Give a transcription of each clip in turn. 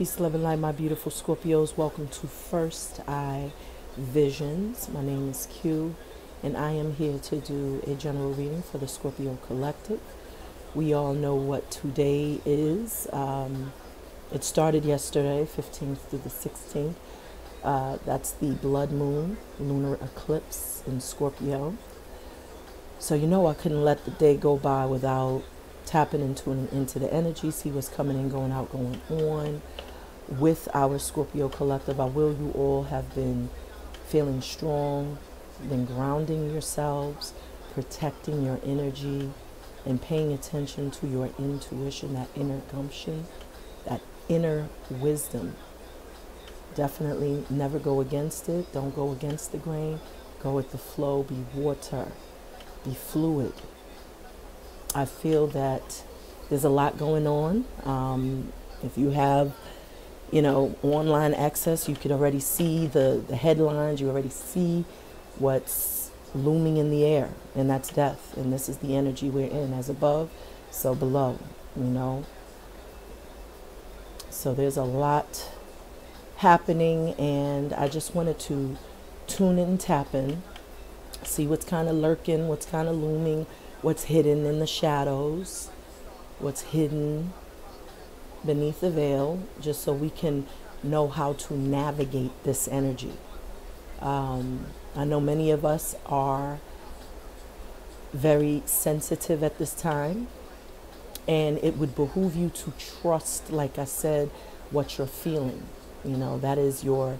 Peace, love, and light, my beautiful Scorpios. Welcome to First Eye Visions. My name is Q, and I am here to do a general reading for the Scorpio Collective. We all know what today is. Um, it started yesterday, 15th through the 16th. Uh, that's the blood moon lunar eclipse in Scorpio. So, you know, I couldn't let the day go by without tapping into into the energy, see what's coming in, going out, going on with our Scorpio collective. I will you all have been feeling strong, been grounding yourselves, protecting your energy, and paying attention to your intuition, that inner gumption, that inner wisdom. Definitely never go against it. Don't go against the grain. Go with the flow. Be water. Be fluid. I feel that there's a lot going on. Um, if you have, you know, online access, you can already see the, the headlines, you already see what's looming in the air, and that's death. And this is the energy we're in, as above, so below, you know. So there's a lot happening, and I just wanted to tune in, tap in, see what's kind of lurking, what's kind of looming what's hidden in the shadows, what's hidden beneath the veil, just so we can know how to navigate this energy. Um, I know many of us are very sensitive at this time, and it would behoove you to trust, like I said, what you're feeling. You know, that is your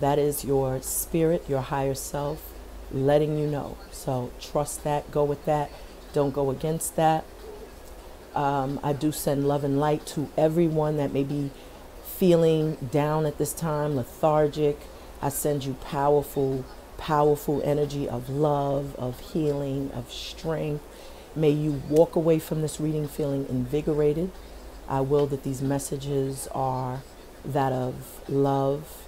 that is your spirit, your higher self letting you know. So trust that, go with that, don't go against that. Um, I do send love and light to everyone that may be feeling down at this time, lethargic. I send you powerful, powerful energy of love, of healing, of strength. May you walk away from this reading feeling invigorated. I will that these messages are that of love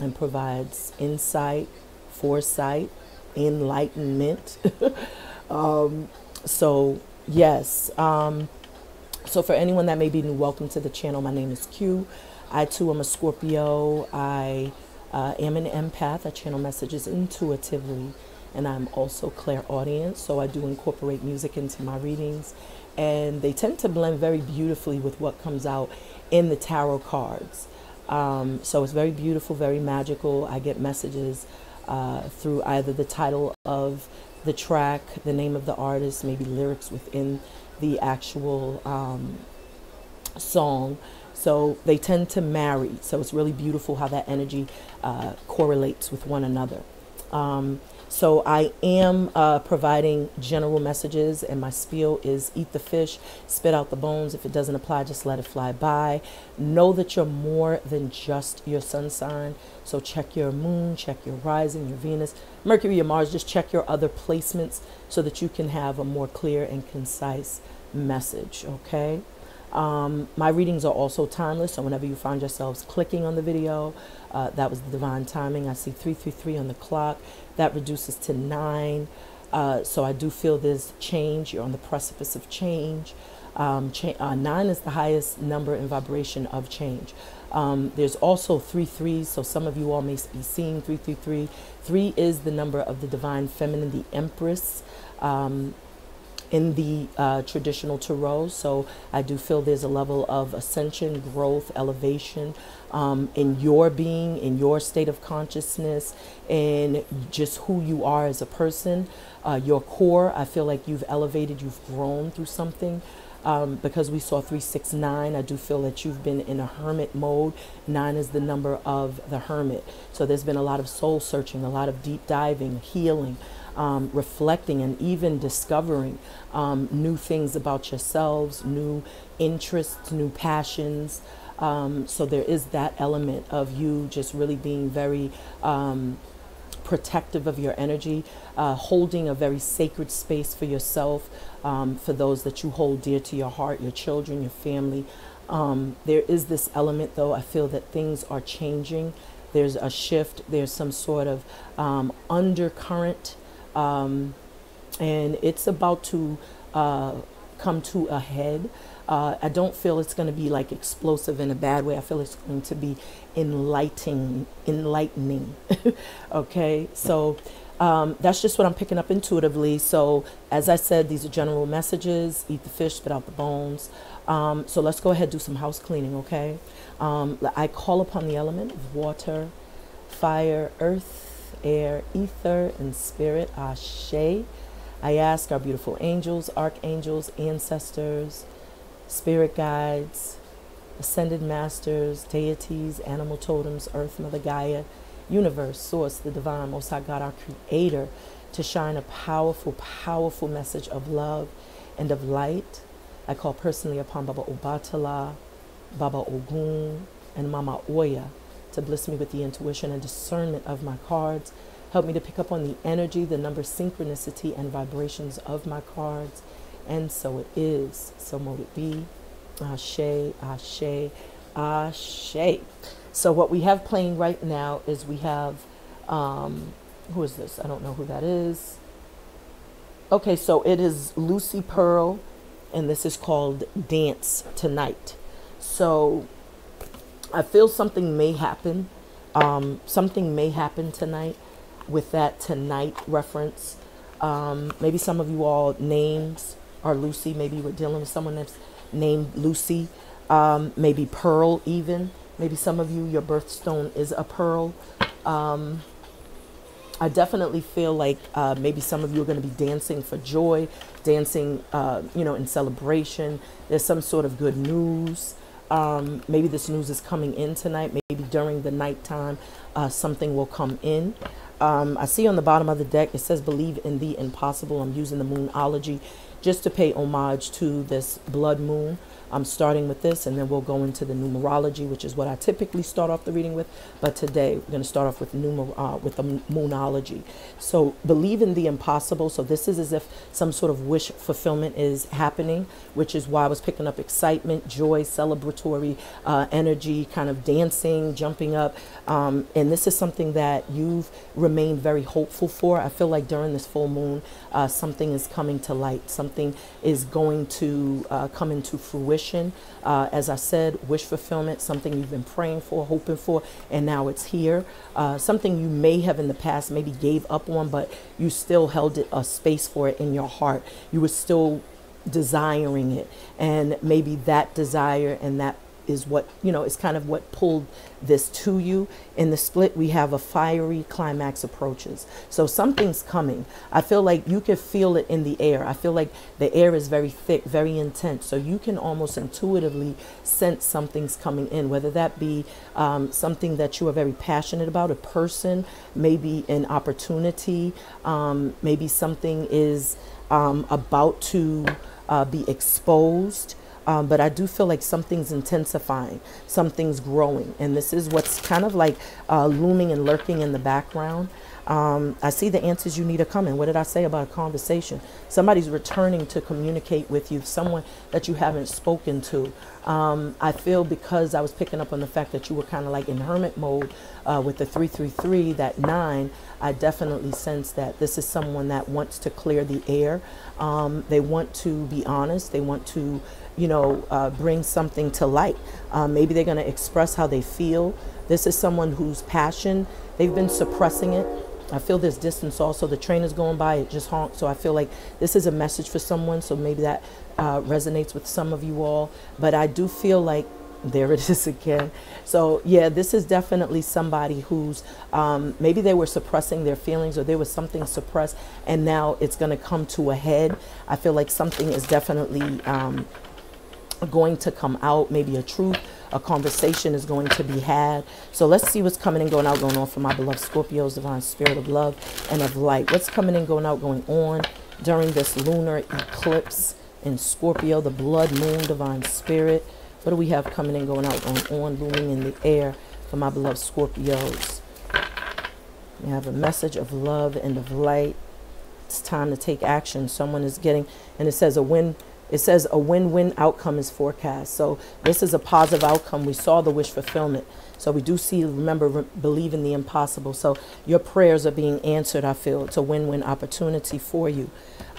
and provides insight, foresight, enlightenment. um, so, yes. Um, so, for anyone that may be new, welcome to the channel. My name is Q. I too am a Scorpio. I uh, am an empath. I channel messages intuitively, and I'm also clairaudient. So, I do incorporate music into my readings, and they tend to blend very beautifully with what comes out in the tarot cards. Um, so, it's very beautiful, very magical. I get messages uh, through either the title of the track, the name of the artist, maybe lyrics within the actual um, song. So they tend to marry. So it's really beautiful how that energy uh, correlates with one another. Um, so I am uh, providing general messages, and my spiel is eat the fish, spit out the bones. If it doesn't apply, just let it fly by. Know that you're more than just your sun sign. So check your moon, check your rising, your Venus, Mercury, your Mars. Just check your other placements so that you can have a more clear and concise message. Okay. Um, my readings are also timeless, so whenever you find yourselves clicking on the video, uh, that was the divine timing. I see 333 on the clock. That reduces to 9. Uh, so I do feel there's change. You're on the precipice of change. Um, cha uh, 9 is the highest number in vibration of change. Um, there's also three threes, so some of you all may be seeing 333. 3 is the number of the divine feminine, the empress. Um, in the uh, traditional tarot. So I do feel there's a level of ascension, growth, elevation um, in your being, in your state of consciousness, and just who you are as a person. Uh, your core, I feel like you've elevated, you've grown through something. Um, because we saw 369, I do feel that you've been in a hermit mode. Nine is the number of the hermit. So there's been a lot of soul searching, a lot of deep diving, healing um, reflecting and even discovering um, new things about yourselves, new interests, new passions. Um, so there is that element of you just really being very um, protective of your energy, uh, holding a very sacred space for yourself, um, for those that you hold dear to your heart, your children, your family. Um, there is this element, though, I feel that things are changing. There's a shift, there's some sort of um, undercurrent um, and it's about to uh, come to a head. Uh, I don't feel it's going to be like explosive in a bad way. I feel it's going to be enlightening, enlightening. okay, so um, that's just what I'm picking up intuitively. So, as I said, these are general messages eat the fish, spit out the bones. Um, so, let's go ahead and do some house cleaning, okay? Um, I call upon the element of water, fire, earth, air, ether, and spirit. Ashe. I ask our beautiful angels, archangels, ancestors, spirit guides, ascended masters, deities, animal totems, earth, mother Gaia universe, source, the divine, most high God, our creator, to shine a powerful, powerful message of love and of light. I call personally upon Baba Obatala, Baba Ogun, and Mama Oya to bless me with the intuition and discernment of my cards. Help me to pick up on the energy, the number, synchronicity, and vibrations of my cards. And so it is. So mote it be. Ashe, Ashe, Ashe. So what we have playing right now is we have, um, who is this? I don't know who that is. Okay, so it is Lucy Pearl, and this is called Dance Tonight. So I feel something may happen. Um, something may happen tonight with that tonight reference. Um, maybe some of you all names are Lucy. Maybe we're dealing with someone that's named Lucy. Um, maybe Pearl even. Maybe some of you, your birthstone is a pearl. Um, I definitely feel like uh, maybe some of you are going to be dancing for joy, dancing, uh, you know, in celebration. There's some sort of good news. Um, maybe this news is coming in tonight. Maybe during the nighttime, uh, something will come in. Um, I see on the bottom of the deck, it says believe in the impossible. I'm using the moonology just to pay homage to this blood moon. I'm starting with this and then we'll go into the numerology, which is what I typically start off the reading with. But today we're going to start off with numer uh, with the moonology. So believe in the impossible. So this is as if some sort of wish fulfillment is happening, which is why I was picking up excitement, joy, celebratory uh, energy, kind of dancing, jumping up. Um, and this is something that you've remained very hopeful for. I feel like during this full moon, uh, something is coming to light. Something is going to uh, come into fruition fruition. Uh, as I said, wish fulfillment, something you've been praying for, hoping for, and now it's here. Uh, something you may have in the past maybe gave up on, but you still held it, a space for it in your heart. You were still desiring it. And maybe that desire and that is what you know is kind of what pulled this to you. In the split we have a fiery climax approaches. So something's coming. I feel like you can feel it in the air. I feel like the air is very thick very intense. So you can almost intuitively sense something's coming in whether that be um, something that you are very passionate about a person maybe an opportunity um, maybe something is um, about to uh, be exposed um, but I do feel like something's intensifying, something's growing. And this is what's kind of like uh, looming and lurking in the background. Um, I see the answers you need are coming. What did I say about a conversation? Somebody's returning to communicate with you, someone that you haven't spoken to. Um, I feel because I was picking up on the fact that you were kind of like in hermit mode uh, with the 333, that nine, I definitely sense that this is someone that wants to clear the air. Um, they want to be honest. They want to you know, uh, bring something to light. Um, maybe they're going to express how they feel. This is someone whose passion, they've been suppressing it. I feel this distance also. The train is going by, it just honks. So I feel like this is a message for someone. So maybe that uh, resonates with some of you all. But I do feel like there it is again. So yeah, this is definitely somebody who's um, maybe they were suppressing their feelings or there was something suppressed and now it's going to come to a head. I feel like something is definitely um, going to come out, maybe a truth, a conversation is going to be had. So let's see what's coming and going out, going on for my beloved Scorpios, divine spirit of love and of light. What's coming and going out, going on during this lunar eclipse in Scorpio, the blood moon, divine spirit. What do we have coming and going out, going on, looming in the air for my beloved Scorpios? We have a message of love and of light. It's time to take action. Someone is getting, and it says a win it says a win-win outcome is forecast. So this is a positive outcome. We saw the wish fulfillment. So we do see, remember, re believe in the impossible. So your prayers are being answered, I feel. It's a win-win opportunity for you.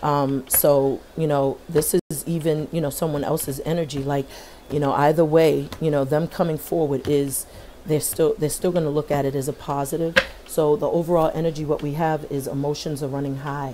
Um, so, you know, this is even you know someone else's energy like you know either way you know them coming forward is they're still they're still going to look at it as a positive so the overall energy what we have is emotions are running high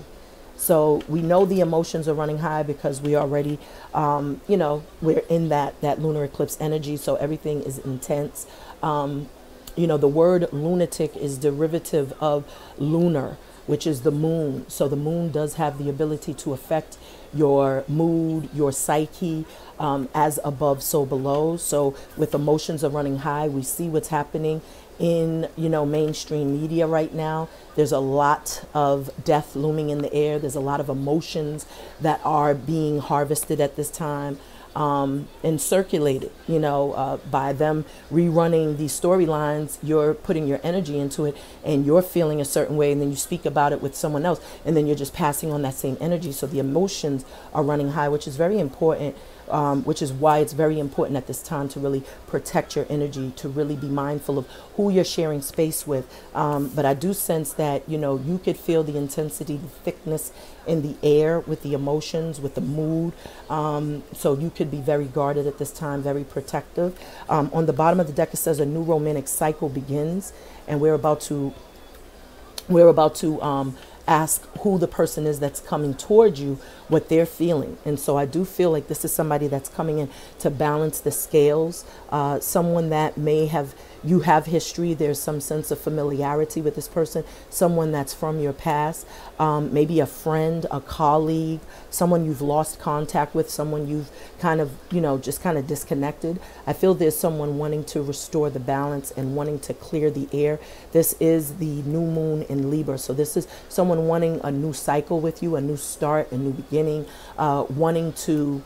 so we know the emotions are running high because we already um, you know we're in that that lunar eclipse energy so everything is intense um, you know the word lunatic is derivative of lunar which is the moon. So the moon does have the ability to affect your mood, your psyche, um, as above, so below. So with emotions are running high, we see what's happening in you know mainstream media right now there's a lot of death looming in the air there's a lot of emotions that are being harvested at this time um, and circulated. You know, uh, by them rerunning these storylines, you're putting your energy into it, and you're feeling a certain way, and then you speak about it with someone else, and then you're just passing on that same energy. So the emotions are running high, which is very important um, which is why it's very important at this time to really protect your energy, to really be mindful of who you're sharing space with. Um, but I do sense that, you know, you could feel the intensity, the thickness in the air with the emotions, with the mood. Um, so you could be very guarded at this time, very protective. Um, on the bottom of the deck, it says a new romantic cycle begins, and we're about to, we're about to, um, ask who the person is that's coming towards you, what they're feeling. And so I do feel like this is somebody that's coming in to balance the scales, uh, someone that may have you have history, there's some sense of familiarity with this person, someone that's from your past, um, maybe a friend, a colleague, someone you've lost contact with, someone you've kind of, you know, just kind of disconnected. I feel there's someone wanting to restore the balance and wanting to clear the air. This is the new moon in Libra. So this is someone wanting a new cycle with you, a new start, a new beginning, uh, wanting to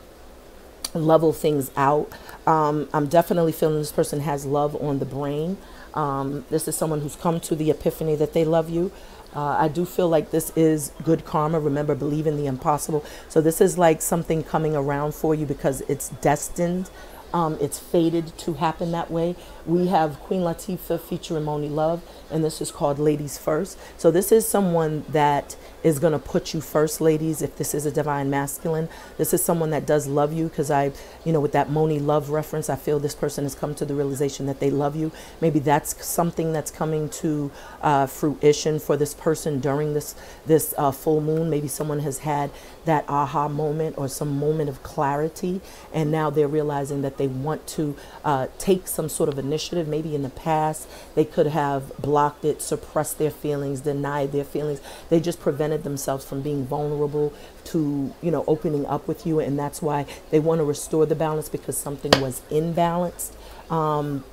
level things out. Um, I'm definitely feeling this person has love on the brain. Um, this is someone who's come to the epiphany that they love you. Uh, I do feel like this is good karma. Remember, believe in the impossible. So, this is like something coming around for you because it's destined. Um, it's fated to happen that way. We have Queen Latifah featuring Monie Love, and this is called Ladies First. So, this is someone that is going to put you first, ladies, if this is a divine masculine. This is someone that does love you because I, you know, with that Monie love reference, I feel this person has come to the realization that they love you. Maybe that's something that's coming to uh, fruition for this person during this, this uh, full moon. Maybe someone has had that aha moment or some moment of clarity, and now they're realizing that they want to uh, take some sort of initiative. Should have maybe in the past, they could have blocked it, suppressed their feelings, denied their feelings. They just prevented themselves from being vulnerable to, you know, opening up with you. And that's why they want to restore the balance because something was imbalanced. Um,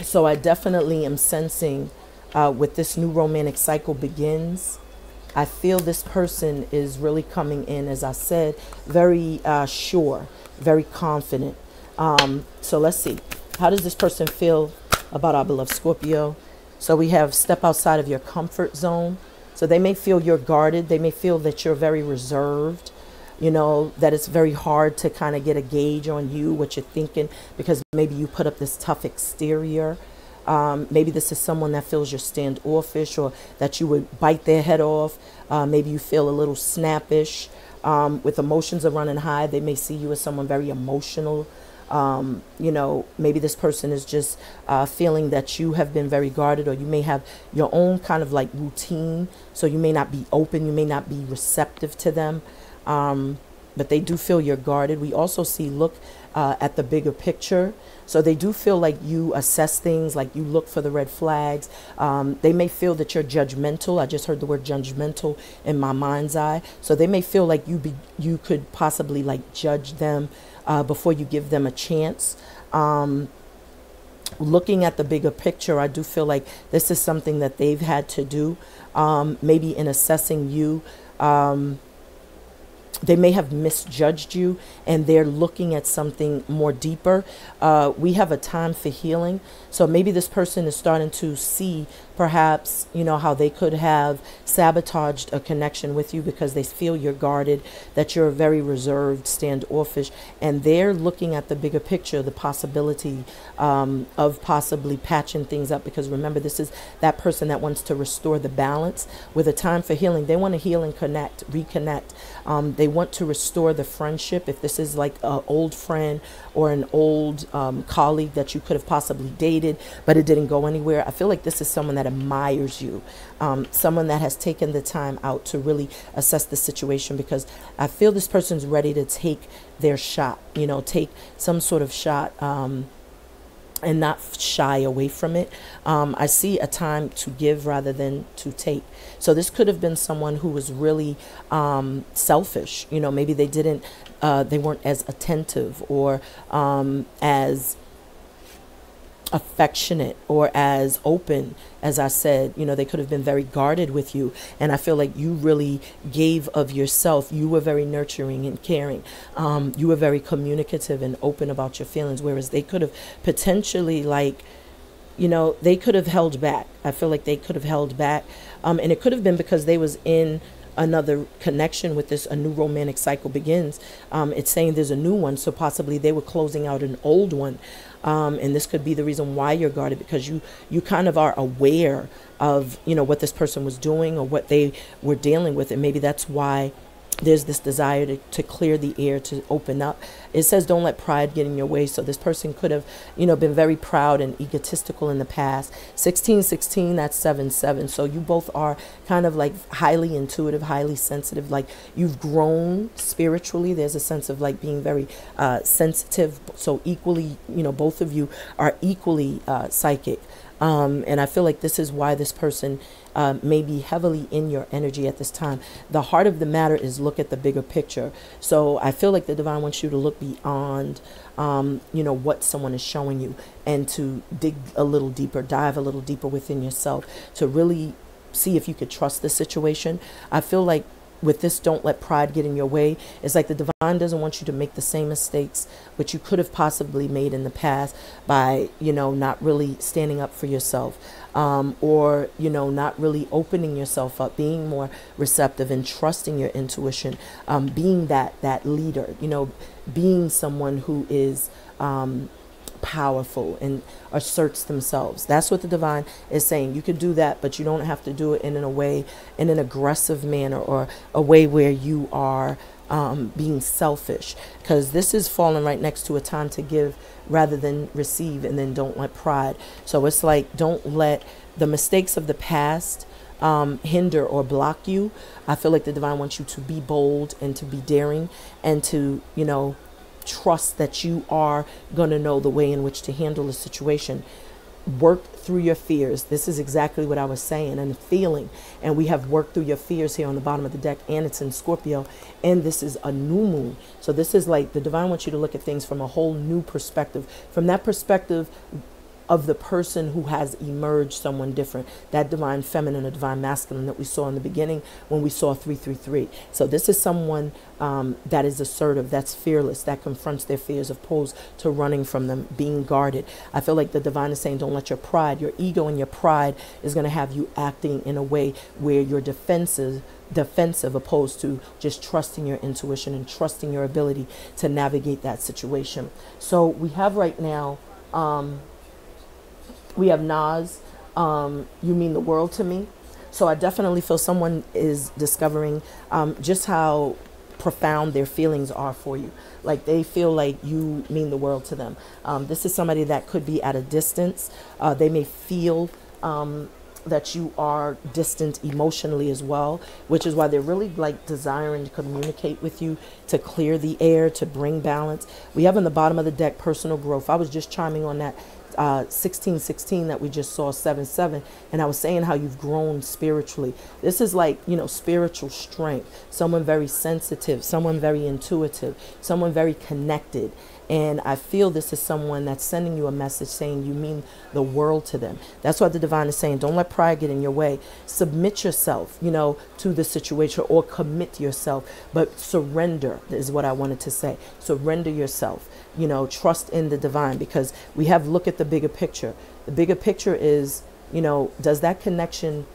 so I definitely am sensing uh, with this new romantic cycle begins. I feel this person is really coming in, as I said, very uh, sure, very confident. Um, so let's see. How does this person feel about our beloved Scorpio? So we have step outside of your comfort zone. So they may feel you're guarded. They may feel that you're very reserved, you know, that it's very hard to kind of get a gauge on you, what you're thinking, because maybe you put up this tough exterior. Um, maybe this is someone that feels you're standoffish or that you would bite their head off. Uh, maybe you feel a little snappish. Um, with emotions are running high, they may see you as someone very emotional um, you know, maybe this person is just uh, feeling that you have been very guarded, or you may have your own kind of like routine. So you may not be open, you may not be receptive to them, um, but they do feel you're guarded. We also see look uh, at the bigger picture. So they do feel like you assess things, like you look for the red flags. Um, they may feel that you're judgmental. I just heard the word judgmental in my mind's eye. So they may feel like you be you could possibly like judge them uh, before you give them a chance. Um, looking at the bigger picture, I do feel like this is something that they've had to do. Um, maybe in assessing you, um, they may have misjudged you and they're looking at something more deeper. Uh, we have a time for healing. So maybe this person is starting to see perhaps, you know, how they could have sabotaged a connection with you because they feel you're guarded, that you're very reserved, standoffish, and they're looking at the bigger picture, the possibility um, of possibly patching things up. Because remember, this is that person that wants to restore the balance with a time for healing. They want to heal and connect, reconnect. Um, they want to restore the friendship. If this is like an old friend or an old um, colleague that you could have possibly dated, but it didn't go anywhere, I feel like this is someone that admires you, um, someone that has taken the time out to really assess the situation because I feel this person's ready to take their shot, you know, take some sort of shot. Um, and not shy away from it. Um, I see a time to give rather than to take. So this could have been someone who was really um, selfish. You know, maybe they didn't, uh, they weren't as attentive or um, as affectionate or as open as I said. You know, they could have been very guarded with you. And I feel like you really gave of yourself. You were very nurturing and caring. Um, you were very communicative and open about your feelings, whereas they could have potentially, like, you know, they could have held back. I feel like they could have held back. Um, and it could have been because they was in another connection with this a new romantic cycle begins um, it's saying there's a new one so possibly they were closing out an old one um, and this could be the reason why you're guarded because you you kind of are aware of you know what this person was doing or what they were dealing with. And maybe that's why there's this desire to, to clear the air to open up. It says don't let pride get in your way. So this person could have you know been very proud and egotistical in the past. 16 16 that's 7 7 so you both are kind of like highly intuitive highly sensitive. Like you've grown spiritually. There's a sense of like being very uh, sensitive. So equally you know both of you are equally uh, psychic. Um, and I feel like this is why this person uh, may be heavily in your energy at this time. The heart of the matter is look at the bigger picture. So I feel like the divine wants you to look beyond, um, you know, what someone is showing you and to dig a little deeper, dive a little deeper within yourself to really see if you could trust the situation. I feel like with this don't let pride get in your way. It's like the divine doesn't want you to make the same mistakes which you could have possibly made in the past by you know not really standing up for yourself um, or you know not really opening yourself up being more receptive and trusting your intuition um, being that that leader you know being someone who is um, powerful and asserts themselves. That's what the divine is saying. You can do that, but you don't have to do it in, in a way, in an aggressive manner or a way where you are um, being selfish. Because this is falling right next to a time to give rather than receive, and then don't let pride. So it's like, don't let the mistakes of the past. Um, hinder or block you. I feel like the divine wants you to be bold and to be daring and to, you know, trust that you are going to know the way in which to handle the situation. Work through your fears. This is exactly what I was saying and feeling. And we have worked through your fears here on the bottom of the deck, and it's in Scorpio. And this is a new moon. So, this is like the divine wants you to look at things from a whole new perspective. From that perspective, of the person who has emerged someone different that divine feminine or divine masculine that we saw in the beginning when we saw 333 so this is someone um, that is assertive that's fearless that confronts their fears opposed to running from them being guarded. I feel like the divine is saying don't let your pride your ego and your pride is going to have you acting in a way where your defenses defensive opposed to just trusting your intuition and trusting your ability to navigate that situation. So we have right now um, we have Nas, um, You Mean the World to Me. So I definitely feel someone is discovering um, just how profound their feelings are for you. Like they feel like you mean the world to them. Um, this is somebody that could be at a distance. Uh, they may feel um, that you are distant emotionally as well, which is why they're really like desiring to communicate with you to clear the air, to bring balance. We have in the bottom of the deck personal growth. I was just chiming on that uh, 16 16 that we just saw 7 7 and i was saying how you've grown spiritually this is like you know spiritual strength someone very sensitive someone very intuitive someone very connected and I feel this is someone that's sending you a message saying you mean the world to them. That's what the divine is saying. Don't let pride get in your way. Submit yourself, you know, to the situation or commit yourself, but surrender is what I wanted to say. Surrender yourself, you know, trust in the divine because we have look at the bigger picture. The bigger picture is You know, does that connection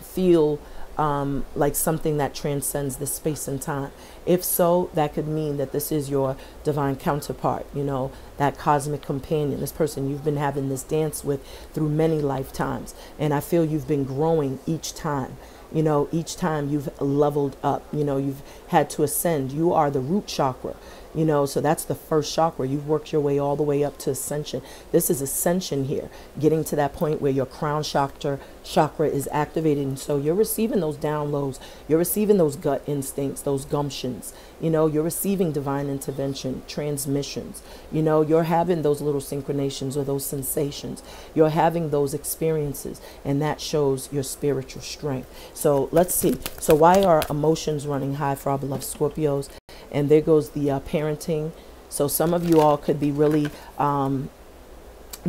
feel um, like something that transcends the space and time? If so, that could mean that this is your divine counterpart, you know, that cosmic companion, this person you've been having this dance with through many lifetimes. And I feel you've been growing each time. You know, each time you've leveled up, you know, you've had to ascend. You are the root chakra you know so that's the first chakra. You've worked your way all the way up to ascension. This is ascension here getting to that point where your crown chakra chakra is activated. And so you're receiving those downloads you're receiving those gut instincts those gumptions. You know you're receiving divine intervention transmissions. You know you're having those little synchronations or those sensations. You're having those experiences and that shows your spiritual strength. So let's see. So why are emotions running high for our beloved scorpios and there goes the uh, parenting. So some of you all could be really um,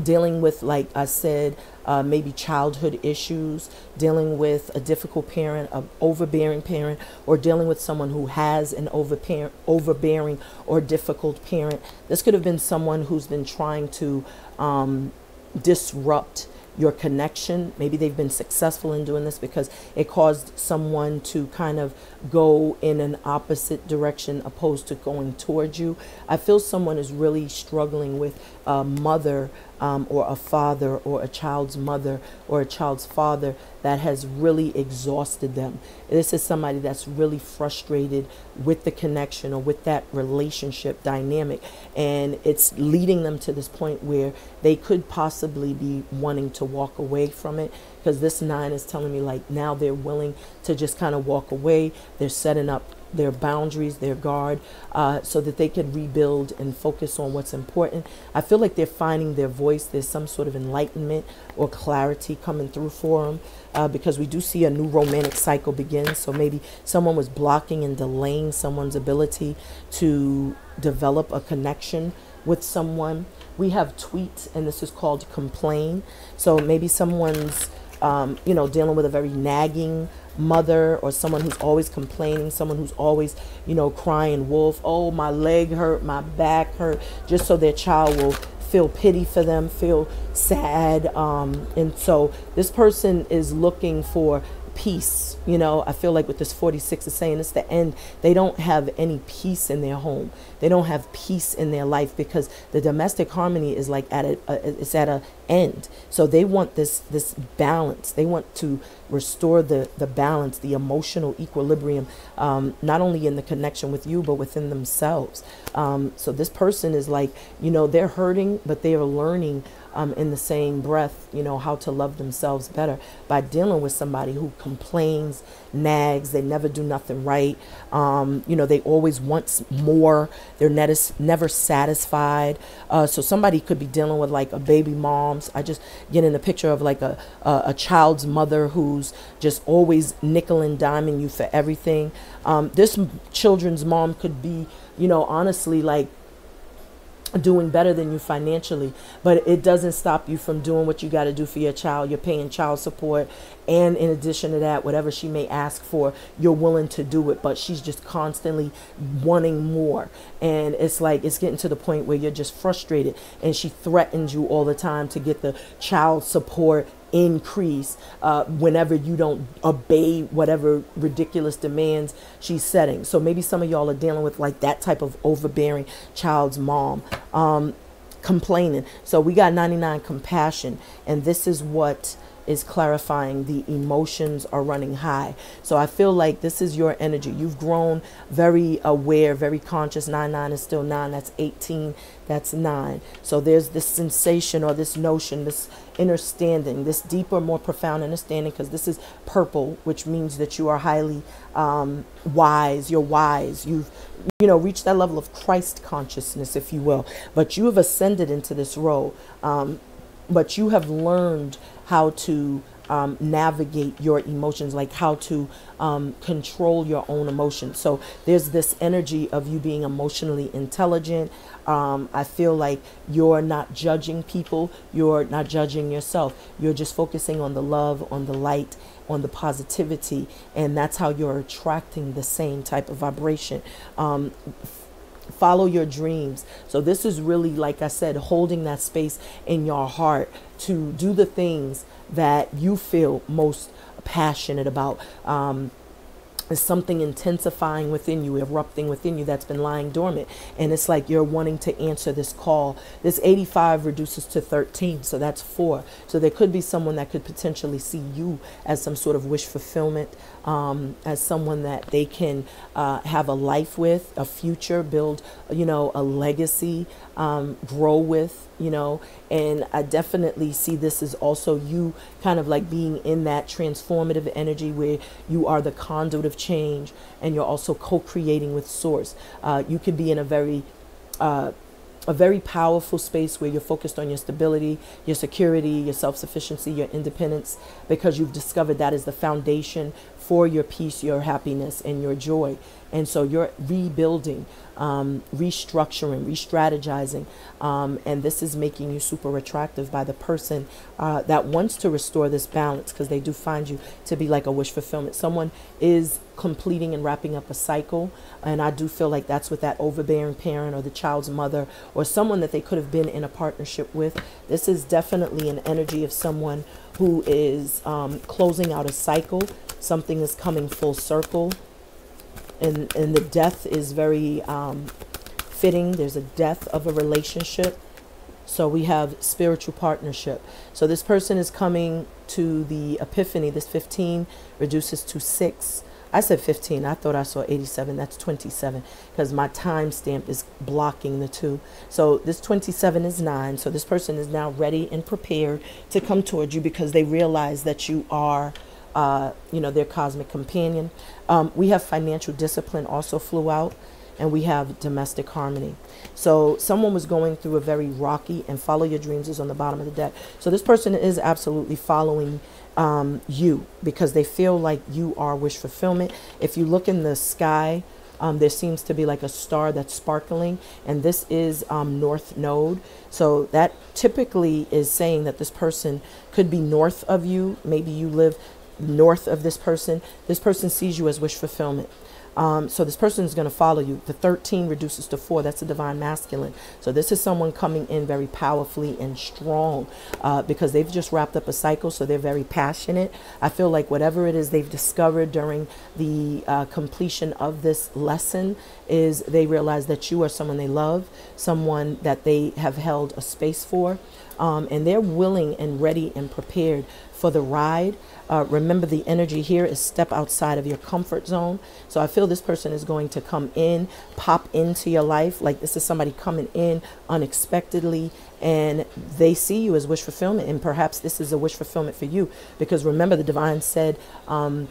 dealing with, like I said, uh, maybe childhood issues, dealing with a difficult parent, an overbearing parent, or dealing with someone who has an overparent, overbearing or difficult parent. This could have been someone who's been trying to um, disrupt your connection. Maybe they've been successful in doing this because it caused someone to kind of go in an opposite direction opposed to going towards you. I feel someone is really struggling with a mother um, or a father or a child's mother or a child's father that has really exhausted them. This is somebody that's really frustrated with the connection or with that relationship dynamic. And it's leading them to this point where they could possibly be wanting to walk away from it because this nine is telling me like now they're willing to just kind of walk away. They're setting up their boundaries, their guard, uh, so that they can rebuild and focus on what's important. I feel like they're finding their voice. There's some sort of enlightenment or clarity coming through for them uh, because we do see a new romantic cycle begin. So maybe someone was blocking and delaying someone's ability to develop a connection with someone. We have tweets, and this is called complain. So maybe someone's, um, you know, dealing with a very nagging mother or someone who's always complaining, someone who's always, you know, crying wolf, oh, my leg hurt, my back hurt, just so their child will feel pity for them, feel sad. Um, and so this person is looking for peace. You know, I feel like with this 46 is saying it's the end. They don't have any peace in their home. They don't have peace in their life because the domestic harmony is like at a, a it's at a end. So they want this this balance. They want to restore the the balance, the emotional equilibrium, um, not only in the connection with you but within themselves. Um, so this person is like, you know, they're hurting, but they are learning um, in the same breath, you know, how to love themselves better by dealing with somebody who complains, nags, they never do nothing right. Um, you know, they always want more. They're never, satisfied. Uh, so somebody could be dealing with like a baby mom's. I just get in the picture of like a, a, a child's mother who's just always nickel and diming you for everything. Um, this children's mom could be, you know, honestly like doing better than you financially but it doesn't stop you from doing what you got to do for your child. You're paying child support and in addition to that whatever she may ask for you're willing to do it but she's just constantly wanting more. And it's like it's getting to the point where you're just frustrated and she threatens you all the time to get the child support increase uh, whenever you don't obey whatever ridiculous demands she's setting. So maybe some of y'all are dealing with like that type of overbearing child's mom. Um, complaining. So we got 99 compassion, and this is what is clarifying the emotions are running high. So I feel like this is your energy. You've grown very aware, very conscious. 9 9 is still 9. That's 18. That's 9. So there's this sensation or this notion, this understanding, this deeper, more profound understanding, because this is purple, which means that you are highly um, wise. You're wise. You've you know, reached that level of Christ consciousness, if you will. But you have ascended into this role. Um, but you have learned how to um, navigate your emotions, like how to um, control your own emotions. So there's this energy of you being emotionally intelligent. Um, I feel like you're not judging people, you're not judging yourself. You're just focusing on the love, on the light, on the positivity, and that's how you're attracting the same type of vibration. Follow your dreams. So this is really, like I said, holding that space in your heart to do the things that you feel most passionate about. Um, is something intensifying within you, erupting within you that's been lying dormant. And it's like you're wanting to answer this call. This 85 reduces to 13, so that's four. So there could be someone that could potentially see you as some sort of wish fulfillment, um, as someone that they can uh, have a life with, a future, build, you know, a legacy, um, grow with, you know. And I definitely see this as also you kind of like being in that transformative energy where you are the conduit of change and you're also co creating with Source. Uh, you could be in a very uh, a very powerful space where you're focused on your stability, your security, your self sufficiency, your independence, because you've discovered that is the foundation for your peace, your happiness, and your joy. And so you're rebuilding, um, restructuring, re strategizing. Um, and this is making you super attractive by the person uh, that wants to restore this balance because they do find you to be like a wish fulfillment. Someone is completing and wrapping up a cycle. And I do feel like that's with that overbearing parent or the child's mother or someone that they could have been in a partnership with. This is definitely an energy of someone who is um, closing out a cycle. Something is coming full circle and and the death is very um, fitting. There's a death of a relationship. So we have spiritual partnership. So this person is coming to the epiphany. This 15 reduces to 6. I said 15. I thought I saw 87. That's 27 because my time stamp is blocking the two. So this 27 is 9. So this person is now ready and prepared to come towards you because they realize that you are uh, you know, their cosmic companion. Um, we have financial discipline also flew out, and we have domestic harmony. So someone was going through a very rocky, and follow your dreams is on the bottom of the deck. So this person is absolutely following um, you because they feel like you are wish fulfillment. If you look in the sky, um, there seems to be like a star that's sparkling, and this is um, North Node. So that typically is saying that this person could be north of you. Maybe you live north of this person, this person sees you as wish fulfillment. Um, so this person is going to follow you. The 13 reduces to 4. That's the divine masculine. So this is someone coming in very powerfully and strong uh, because they've just wrapped up a cycle. So they're very passionate. I feel like whatever it is they've discovered during the uh, completion of this lesson is they realize that you are someone they love, someone that they have held a space for. Um, and they're willing and ready and prepared for the ride. Uh, remember, the energy here is step outside of your comfort zone. So I feel this person is going to come in, pop into your life. Like this is somebody coming in unexpectedly, and they see you as wish fulfillment. And perhaps this is a wish fulfillment for you because remember, the divine said, um,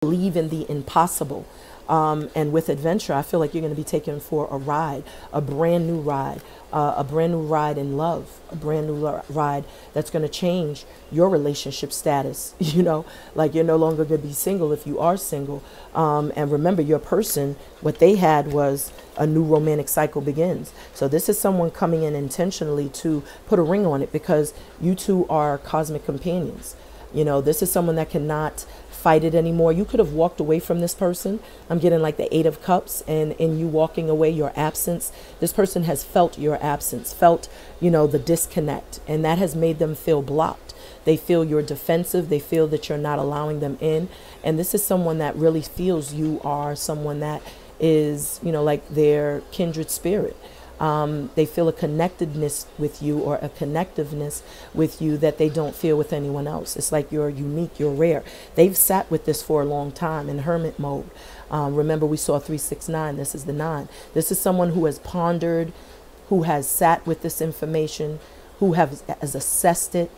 believe in the impossible. Um, and with adventure, I feel like you're going to be taken for a ride, a brand new ride, uh, a brand new ride in love, a brand new ride that's going to change your relationship status. You know, like you're no longer going to be single if you are single. Um, and remember, your person, what they had was a new romantic cycle begins. So this is someone coming in intentionally to put a ring on it because you two are cosmic companions. You know, this is someone that cannot fight it anymore. You could have walked away from this person. I'm getting like the Eight of Cups, and in you walking away, your absence. This person has felt your absence, felt, you know, the disconnect, and that has made them feel blocked. They feel you're defensive. They feel that you're not allowing them in. And this is someone that really feels you are someone that is, you know, like their kindred spirit. Um, they feel a connectedness with you or a connectiveness with you that they don't feel with anyone else. It's like you're unique, you're rare. They've sat with this for a long time in hermit mode. Um, remember, we saw 369. This is the nine. This is someone who has pondered, who has sat with this information, who has, has assessed it,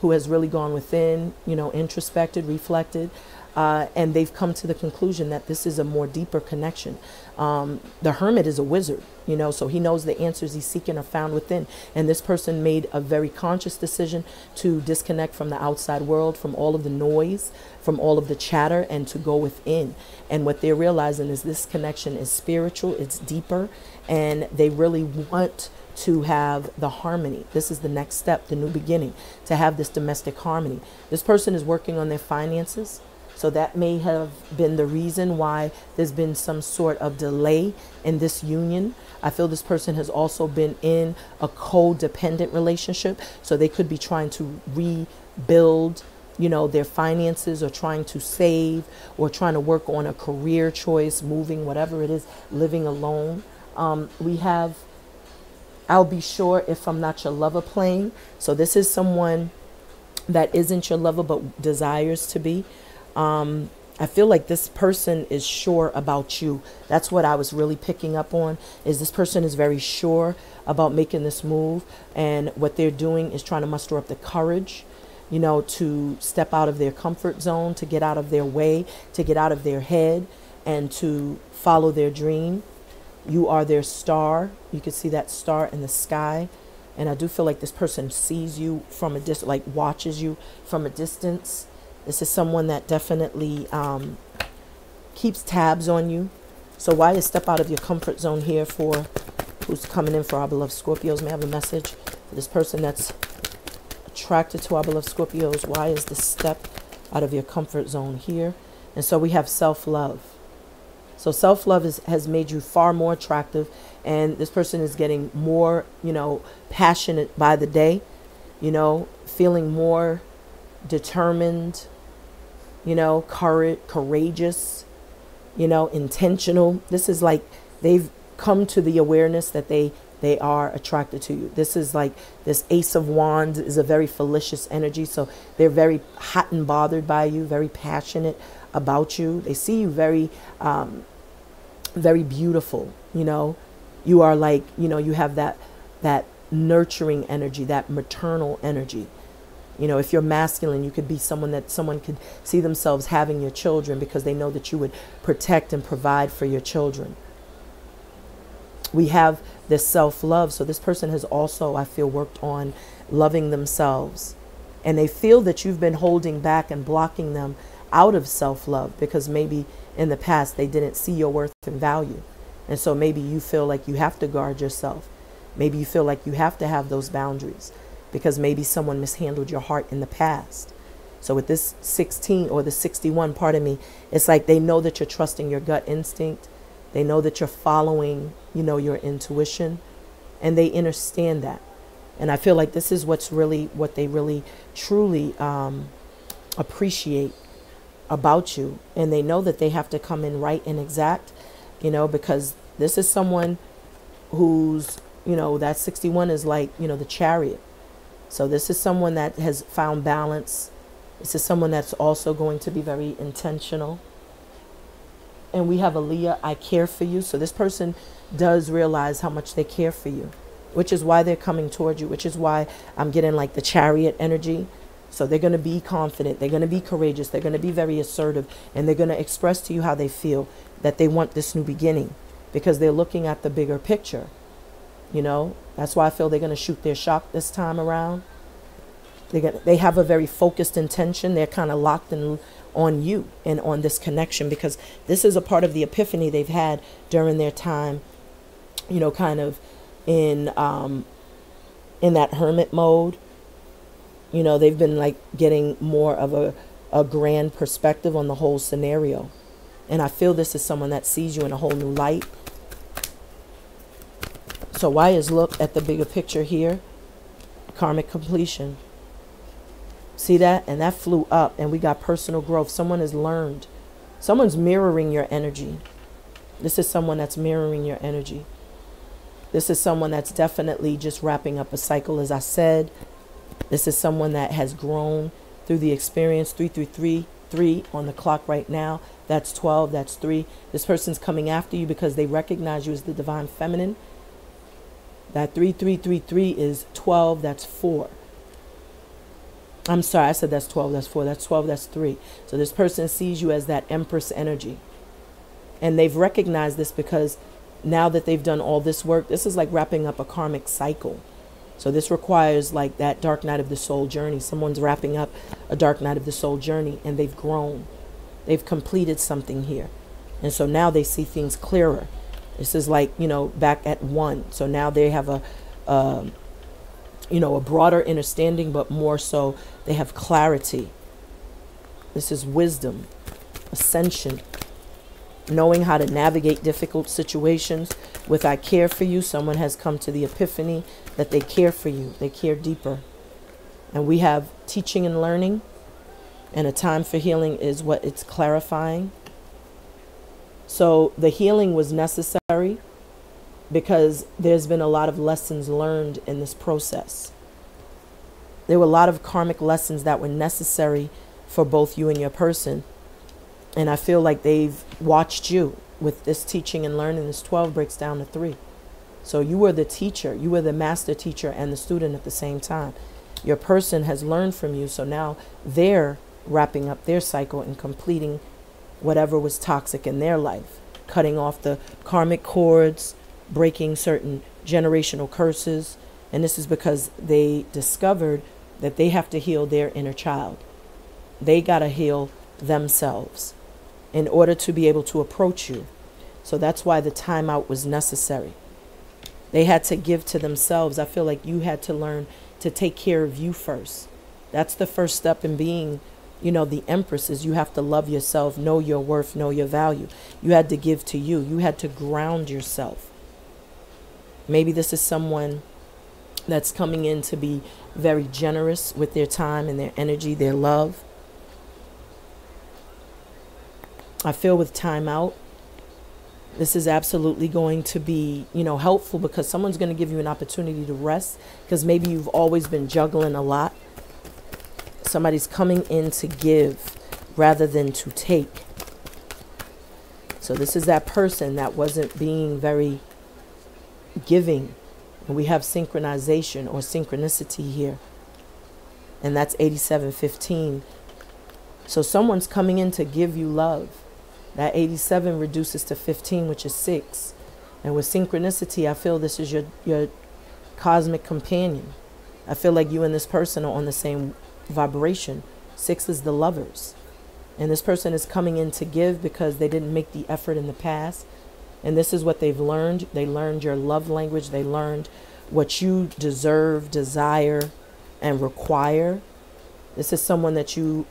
who has really gone within, you know, introspected, reflected. Uh, and they've come to the conclusion that this is a more deeper connection. Um, the hermit is a wizard, you know, so he knows the answers he's seeking are found within. And this person made a very conscious decision to disconnect from the outside world, from all of the noise, from all of the chatter, and to go within. And what they're realizing is this connection is spiritual, it's deeper, and they really want to have the harmony. This is the next step, the new beginning, to have this domestic harmony. This person is working on their finances. So that may have been the reason why there's been some sort of delay in this union. I feel this person has also been in a codependent relationship. So they could be trying to rebuild, you know, their finances or trying to save or trying to work on a career choice, moving, whatever it is, living alone. Um, we have, Al B. Sure if I'm not your lover plane. So this is someone that isn't your lover but desires to be. Um, I feel like this person is sure about you. That's what I was really picking up on. Is this person is very sure about making this move, and what they're doing is trying to muster up the courage, you know, to step out of their comfort zone, to get out of their way, to get out of their head, and to follow their dream. You are their star. You can see that star in the sky. And I do feel like this person sees you from a distance, like watches you from a distance this is someone that definitely um, keeps tabs on you. So why is step out of your comfort zone here for who's coming in for our beloved Scorpios? May I have a message for this person that's attracted to our beloved Scorpios? Why is the step out of your comfort zone here? And so we have self-love. So self-love has made you far more attractive and this person is getting more, you know, passionate by the day, you know, feeling more determined, you know, courage, courageous, you know, intentional. This is like they've come to the awareness that they they are attracted to you. This is like this ace of wands is a very fallacious energy. So they're very hot and bothered by you, very passionate about you. They see you very, um, very beautiful. You know, you are like, you know, you have that, that nurturing energy, that maternal energy. You know, if you're masculine, you could be someone that someone could see themselves having your children because they know that you would protect and provide for your children. We have this self love. So this person has also, I feel, worked on loving themselves. And they feel that you've been holding back and blocking them out of self love because maybe in the past they didn't see your worth and value. And so maybe you feel like you have to guard yourself. Maybe you feel like you have to have those boundaries because maybe someone mishandled your heart in the past. So with this 16 or the 61, pardon me, it's like they know that you're trusting your gut instinct. They know that you're following, you know, your intuition and they understand that. And I feel like this is what's really, what they really truly um, appreciate about you. And they know that they have to come in right and exact, you know, because this is someone who's, you know, that 61 is like, you know, the chariot. So this is someone that has found balance. This is someone that's also going to be very intentional. And we have Aaliyah, I care for you. So this person does realize how much they care for you, which is why they're coming towards you, which is why I'm getting like the chariot energy. So they're going to be confident. They're going to be courageous. They're going to be very assertive. And they're going to express to you how they feel that they want this new beginning because they're looking at the bigger picture. You know, that's why I feel they're going to shoot their shot this time around. They get they have a very focused intention. They're kind of locked in on you and on this connection because this is a part of the epiphany they've had during their time, you know, kind of in um, in that hermit mode. You know, they've been like getting more of a, a grand perspective on the whole scenario. And I feel this is someone that sees you in a whole new light so why is look at the bigger picture here? Karmic completion. See that? And that flew up and we got personal growth. Someone has learned. Someone's mirroring your energy. This is someone that's mirroring your energy. This is someone that's definitely just wrapping up a cycle, as I said. This is someone that has grown through the experience. Three through three, three on the clock right now. That's 12, that's three. This person's coming after you because they recognize you as the divine feminine. That 3333 is 12, that's 4. I'm sorry, I said that's 12, that's 4. That's 12, that's 3. So this person sees you as that empress energy. And they've recognized this because now that they've done all this work, this is like wrapping up a karmic cycle. So this requires like that dark night of the soul journey. Someone's wrapping up a dark night of the soul journey and they've grown. They've completed something here. And so now they see things clearer. This is like, you know, back at one. So now they have a, um, you know, a broader understanding, but more so they have clarity. This is wisdom. ascension, knowing how to navigate difficult situations. With I care for you, someone has come to the epiphany that they care for you, they care deeper. And we have teaching and learning, and a time for healing is what it's clarifying. So the healing was necessary because there's been a lot of lessons learned in this process. There were a lot of karmic lessons that were necessary for both you and your person. And I feel like they've watched you with this teaching and learning. This 12 breaks down to three. So you were the teacher, you were the master teacher and the student at the same time. Your person has learned from you, so now they're wrapping up their cycle and completing whatever was toxic in their life, cutting off the karmic cords, breaking certain generational curses. And this is because they discovered that they have to heal their inner child. They got to heal themselves in order to be able to approach you. So that's why the timeout was necessary. They had to give to themselves. I feel like you had to learn to take care of you first. That's the first step in being, you know, the empress is you have to love yourself, know your worth, know your value. You had to give to you. You had to ground yourself. Maybe this is someone that's coming in to be very generous with their time and their energy, their love. I feel with time out, this is absolutely going to be, you know, helpful because someone's going to give you an opportunity to rest because maybe you've always been juggling a lot. Somebody's coming in to give rather than to take. So this is that person that wasn't being very giving. And we have synchronization or synchronicity here. And that's 8715. So someone's coming in to give you love that 87 reduces to 15, which is 6. And with synchronicity, I feel this is your, your cosmic companion. I feel like you and this person are on the same vibration. 6 is the lovers. And this person is coming in to give because they didn't make the effort in the past. And this is what they've learned. They learned your love language. They learned what you deserve, desire, and require. This is someone that you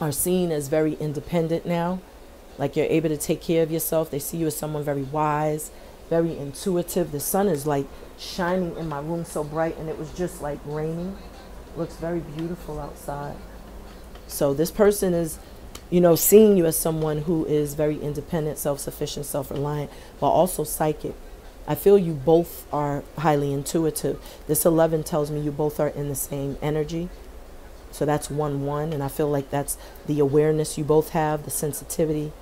are seen as very independent now like you're able to take care of yourself. They see you as someone very wise, very intuitive. The sun is like shining in my room so bright, and it was just like raining. Looks very beautiful outside. So this person is, you know, seeing you as someone who is very independent, self-sufficient, self-reliant, but also psychic. I feel you both are highly intuitive. This 11 tells me you both are in the same energy. So that's 1 1. And I feel like that's the awareness you both have, the sensitivity,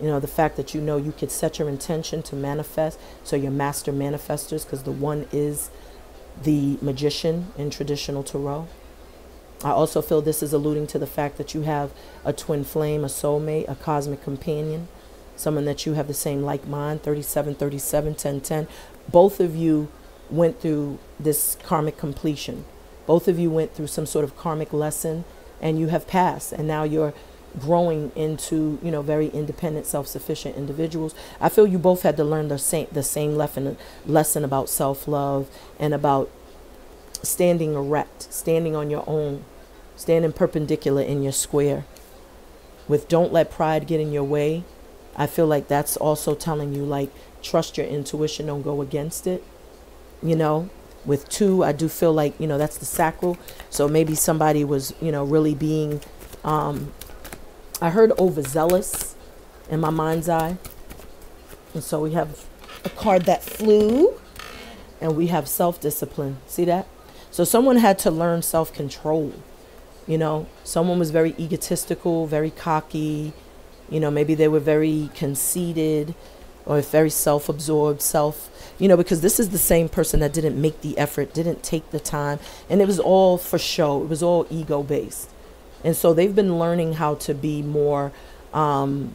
you know, the fact that you know you could set your intention to manifest. So you're master manifestors because the one is the magician in traditional tarot. I also feel this is alluding to the fact that you have a twin flame, a soulmate, a cosmic companion, someone that you have the same like mind, 37, 37, 10, 10. Both of you went through this karmic completion. Both of you went through some sort of karmic lesson and you have passed. And now you're growing into you know very independent self-sufficient individuals. I feel you both had to learn the same the same lesson lesson about self-love and about standing erect standing on your own standing perpendicular in your square. With don't let pride get in your way i feel like that's also telling you like trust your intuition don't go against it. You know with two i do feel like you know that's the sacral. So maybe somebody was you know really being um, I heard overzealous in my mind's eye. And so we have a card that flew and we have self-discipline. See that? So someone had to learn self-control. You know, someone was very egotistical, very cocky. You know, maybe they were very conceited or very self-absorbed, self, you know, because this is the same person that didn't make the effort, didn't take the time, and it was all for show. It was all ego based. And so they've been learning how to be more um,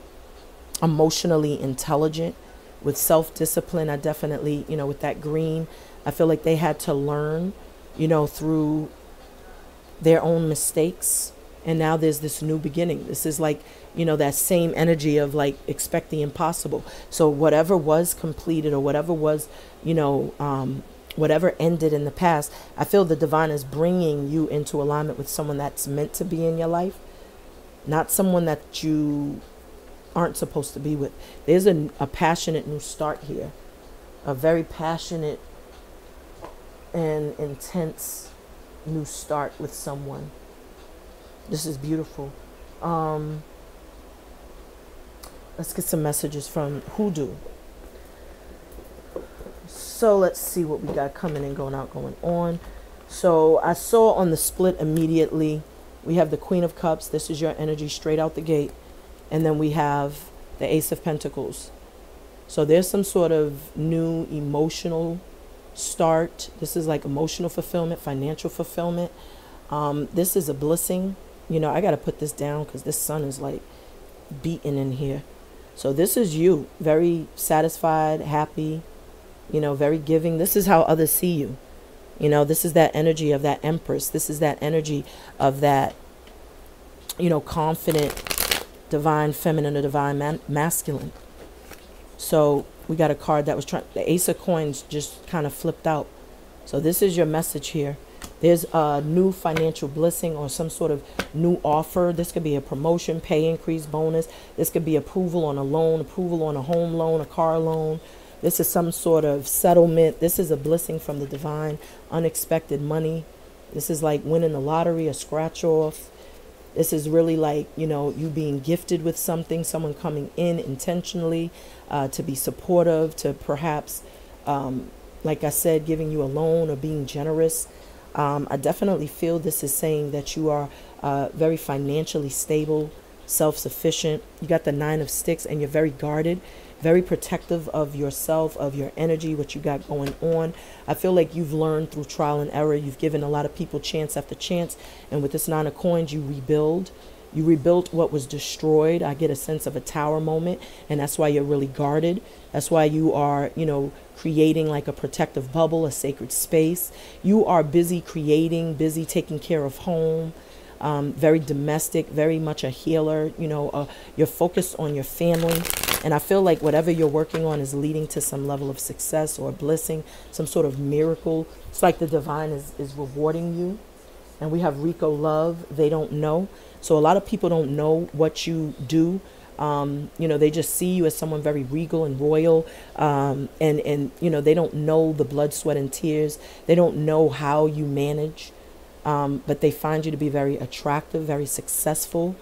emotionally intelligent with self discipline. I definitely, you know, with that green, I feel like they had to learn, you know, through their own mistakes. And now there's this new beginning. This is like, you know, that same energy of like expect the impossible. So whatever was completed or whatever was, you know, um, whatever ended in the past, I feel the divine is bringing you into alignment with someone that's meant to be in your life. not someone that you aren't supposed to be with. There's a, a passionate new start here, a very passionate and intense new start with someone. This is beautiful. Um, let's get some messages from Hoodoo. So let's see what we got coming and going out, going on. So I saw on the split immediately, we have the Queen of Cups. This is your energy straight out the gate. And then we have the Ace of Pentacles. So there's some sort of new emotional start. This is like emotional fulfillment, financial fulfillment. Um, this is a blessing. You know, I got to put this down because this sun is like beating in here. So this is you, very satisfied, happy, you know, very giving. This is how others see you. You know, this is that energy of that empress. This is that energy of that, you know, confident, divine feminine or divine masculine. So we got a card that was trying, the ace of coins just kind of flipped out. So this is your message here. There's a new financial blessing or some sort of new offer. This could be a promotion, pay increase, bonus. This could be approval on a loan, approval on a home loan, a car loan, this is some sort of settlement. This is a blessing from the divine, unexpected money. This is like winning the lottery, a scratch off. This is really like, you know, you being gifted with something, someone coming in intentionally uh, to be supportive, to perhaps, um, like I said, giving you a loan or being generous. Um, I definitely feel this is saying that you are uh, very financially stable, self sufficient. You got the nine of sticks and you're very guarded very protective of yourself, of your energy, what you got going on. I feel like you've learned through trial and error. You've given a lot of people chance after chance. And with this nine of coins, you rebuild. You rebuilt what was destroyed. I get a sense of a tower moment, and that's why you're really guarded. That's why you are, you know, creating like a protective bubble, a sacred space. You are busy creating, busy taking care of home, um, very domestic, very much a healer. You know, uh, you're focused on your family. And I feel like whatever you're working on is leading to some level of success or blessing, some sort of miracle. It's like the divine is, is rewarding you. And we have Rico Love, they don't know. So a lot of people don't know what you do. Um, you know, they just see you as someone very regal and royal. Um, and, and, you know, they don't know the blood, sweat, and tears. They don't know how you manage. Um, but they find you to be very attractive, very successful.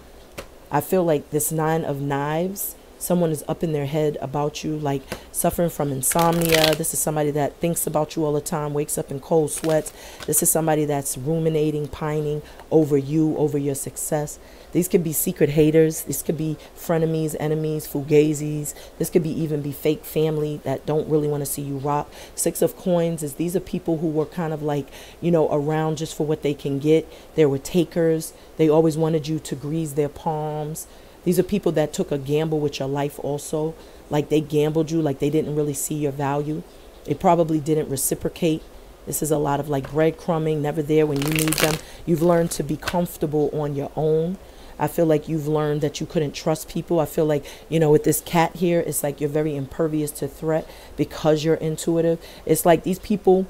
I feel like this Nine of Knives someone is up in their head about you, like suffering from insomnia. This is somebody that thinks about you all the time, wakes up in cold sweats. This is somebody that's ruminating, pining over you, over your success. These could be secret haters. These could be frenemies, enemies, fugazis. This could be even be fake family that don't really want to see you rock. Six of coins is these are people who were kind of like, you know, around just for what they can get. They were takers. They always wanted you to grease their palms. These are people that took a gamble with your life also. Like they gambled you, like they didn't really see your value. They probably didn't reciprocate. This is a lot of like breadcrumbing, never there when you need them. You've learned to be comfortable on your own. I feel like you've learned that you couldn't trust people. I feel like, you know, with this cat here, it's like you're very impervious to threat because you're intuitive. It's like these people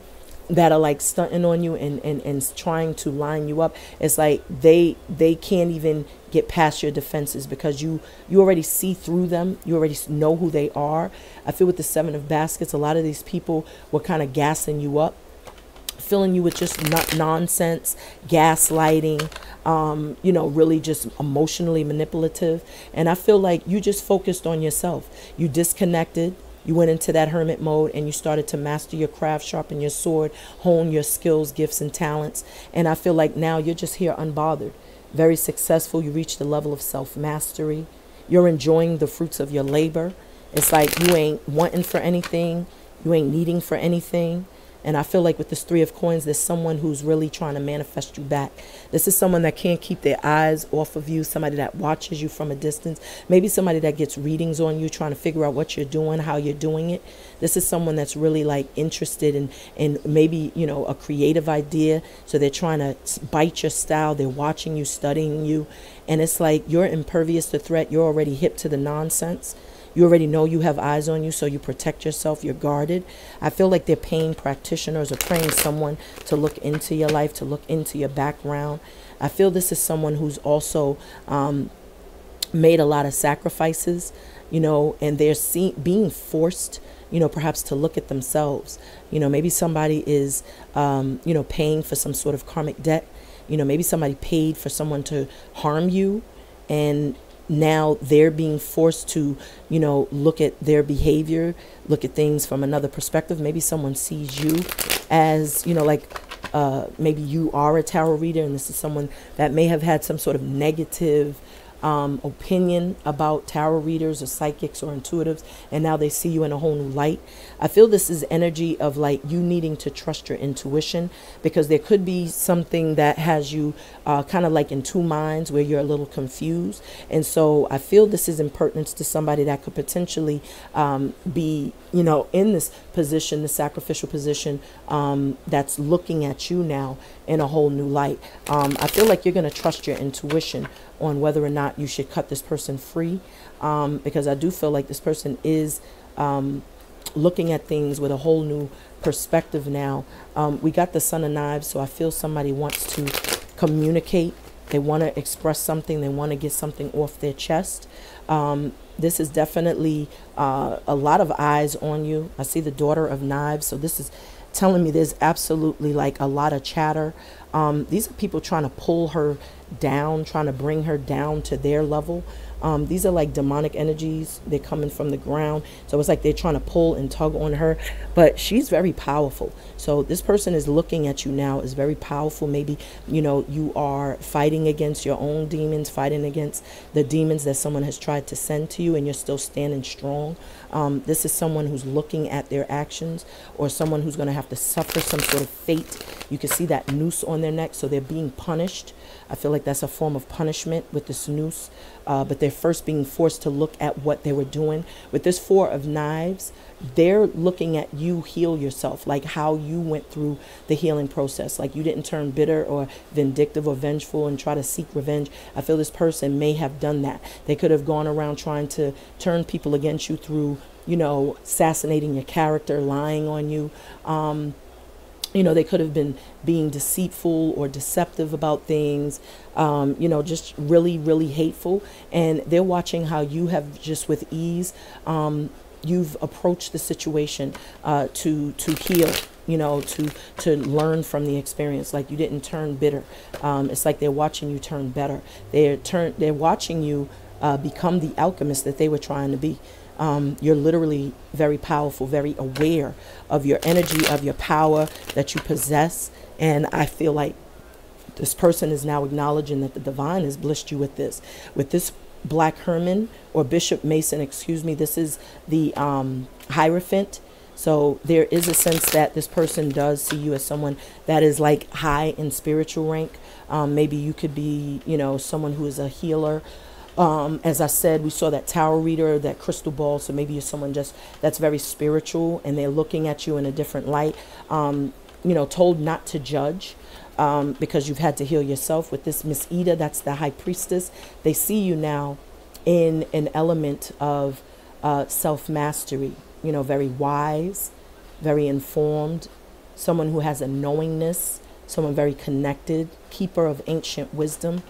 that are like stunting on you and, and, and trying to line you up it's like they they can't even get past your defenses because you you already see through them you already know who they are i feel with the seven of baskets a lot of these people were kind of gassing you up filling you with just nonsense gaslighting um, you know really just emotionally manipulative and i feel like you just focused on yourself you disconnected you went into that hermit mode and you started to master your craft, sharpen your sword, hone your skills, gifts, and talents. And I feel like now you're just here unbothered, very successful. You reached the level of self mastery. You're enjoying the fruits of your labor. It's like you ain't wanting for anything, you ain't needing for anything. And I feel like with this three of coins, there's someone who's really trying to manifest you back. This is someone that can't keep their eyes off of you, somebody that watches you from a distance, maybe somebody that gets readings on you, trying to figure out what you're doing, how you're doing it. This is someone that's really like interested in, in maybe, you know, a creative idea. So they're trying to bite your style. They're watching you, studying you. And it's like you're impervious to threat. You're already hip to the nonsense. You already know you have eyes on you, so you protect yourself. You're guarded. I feel like they're paying practitioners or praying someone to look into your life, to look into your background. I feel this is someone who's also um, made a lot of sacrifices, you know, and they're see- being forced, you know, perhaps to look at themselves. You know, maybe somebody is, um, you know, paying for some sort of karmic debt. You know, maybe somebody paid for someone to harm you, and now they're being forced to, you know, look at their behavior, look at things from another perspective. Maybe someone sees you as, you know, like uh, maybe you are a tarot reader and this is someone that may have had some sort of negative um, opinion about tarot readers or psychics or intuitives, and now they see you in a whole new light. I feel this is energy of like you needing to trust your intuition because there could be something that has you uh, kind of like in two minds where you're a little confused. And so I feel this is impertinence to somebody that could potentially um, be, you know, in this position, the sacrificial position um, that's looking at you now in a whole new light. Um, I feel like you're going to trust your intuition on whether or not you should cut this person free um, because I do feel like this person is um, looking at things with a whole new perspective now. Um, we got the Son of Knives, so I feel somebody wants to communicate. They want to express something. They want to get something off their chest. Um, this is definitely uh, a lot of eyes on you. I see the Daughter of Knives, so this is telling me there's absolutely like a lot of chatter. Um, these are people trying to pull her down, trying to bring her down to their level. Um, these are like demonic energies. They're coming from the ground. So it's like they're trying to pull and tug on her. But she's very powerful. So this person is looking at you now is very powerful. Maybe, you know, you are fighting against your own demons, fighting against the demons that someone has tried to send to you, and you're still standing strong. Um, this is someone who's looking at their actions or someone who's going to have to suffer some sort of fate. You can see that noose on their neck. So they're being punished. I feel like that's a form of punishment with this noose uh, but they're first being forced to look at what they were doing. With this Four of Knives, they're looking at you heal yourself, like how you went through the healing process. Like you didn't turn bitter or vindictive or vengeful and try to seek revenge. I feel this person may have done that. They could have gone around trying to turn people against you through, you know, assassinating your character, lying on you. Um, you know, they could have been being deceitful or deceptive about things, um, you know, just really, really hateful. And they're watching how you have just with ease, um, you've approached the situation uh, to to heal. You know, to to learn from the experience. Like you didn't turn bitter. Um, it's like they're watching you turn better. They're turn. They're watching you uh, become the alchemist that they were trying to be. Um, you're literally very powerful, very aware of your energy, of your power that you possess. And I feel like this person is now acknowledging that the divine has blessed you with this. With this Black Herman or Bishop Mason, excuse me, this is the um, Hierophant. So there is a sense that this person does see you as someone that is like high in spiritual rank. Um, maybe you could be, you know, someone who is a healer um, as I said, we saw that tower reader, that crystal ball. So maybe you're someone just that's very spiritual and they're looking at you in a different light. Um, you know, told not to judge um, because you've had to heal yourself. With this Miss Ida, that's the high priestess. They see you now in an element of uh, self mastery. You know, very wise, very informed, someone who has a knowingness, someone very connected, keeper of ancient wisdom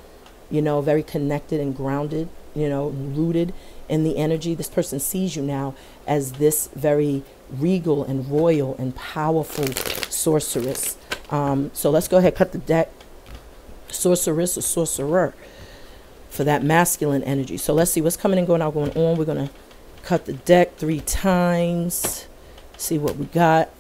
you know, very connected and grounded, you know, rooted in the energy. This person sees you now as this very regal and royal and powerful sorceress. Um, so let's go ahead cut the deck. Sorceress or sorcerer for that masculine energy. So let's see what's coming and going out, going on. We're going to cut the deck three times. See what we got.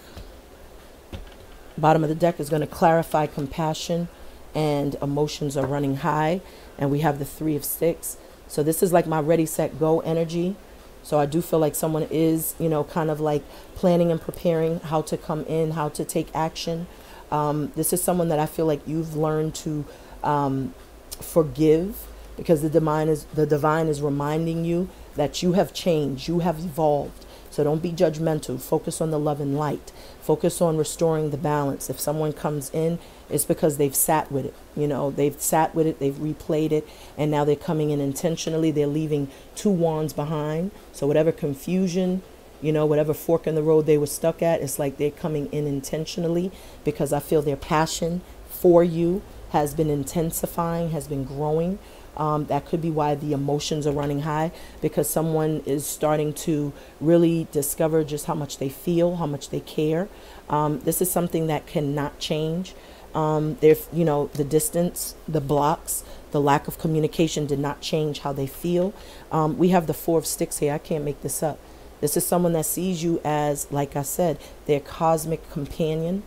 Bottom of the deck is going to clarify compassion and emotions are running high and we have the three of six so this is like my ready set go energy so i do feel like someone is you know kind of like planning and preparing how to come in how to take action um, this is someone that i feel like you've learned to um, forgive because the divine is the divine is reminding you that you have changed you have evolved so don't be judgmental. Focus on the love and light. Focus on restoring the balance. If someone comes in, it's because they've sat with it. You know, they've sat with it, they've replayed it, and now they're coming in intentionally. They're leaving two wands behind. So whatever confusion, you know, whatever fork in the road they were stuck at, it's like they're coming in intentionally because I feel their passion for you has been intensifying, has been growing Um, that could be why the emotions are running high because someone is starting to really discover just how much they feel, how much they care. Um, this is something that cannot change. Um, there, you know, the distance, the blocks, the lack of communication did not change how they feel. Um, we have the four of sticks here. I can't make this up. This is someone that sees you as, like I said, their cosmic companion.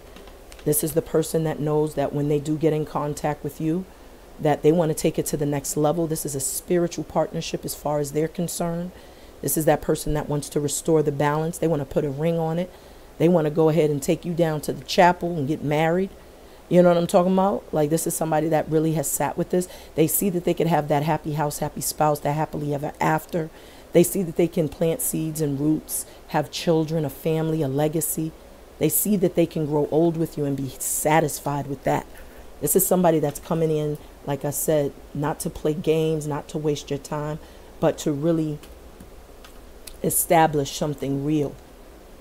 This is the person that knows that when they do get in contact with you, that they want to take it to the next level. This is a spiritual partnership as far as they're concerned. This is that person that wants to restore the balance. They want to put a ring on it. They want to go ahead and take you down to the chapel and get married. You know what I'm talking about? Like this is somebody that really has sat with this. They see that they could have that happy house, happy spouse, that happily ever after. They see that they can plant seeds and roots, have children, a family, a legacy. They see that they can grow old with you and be satisfied with that. This is somebody that's coming in, like I said, not to play games, not to waste your time, but to really establish something real.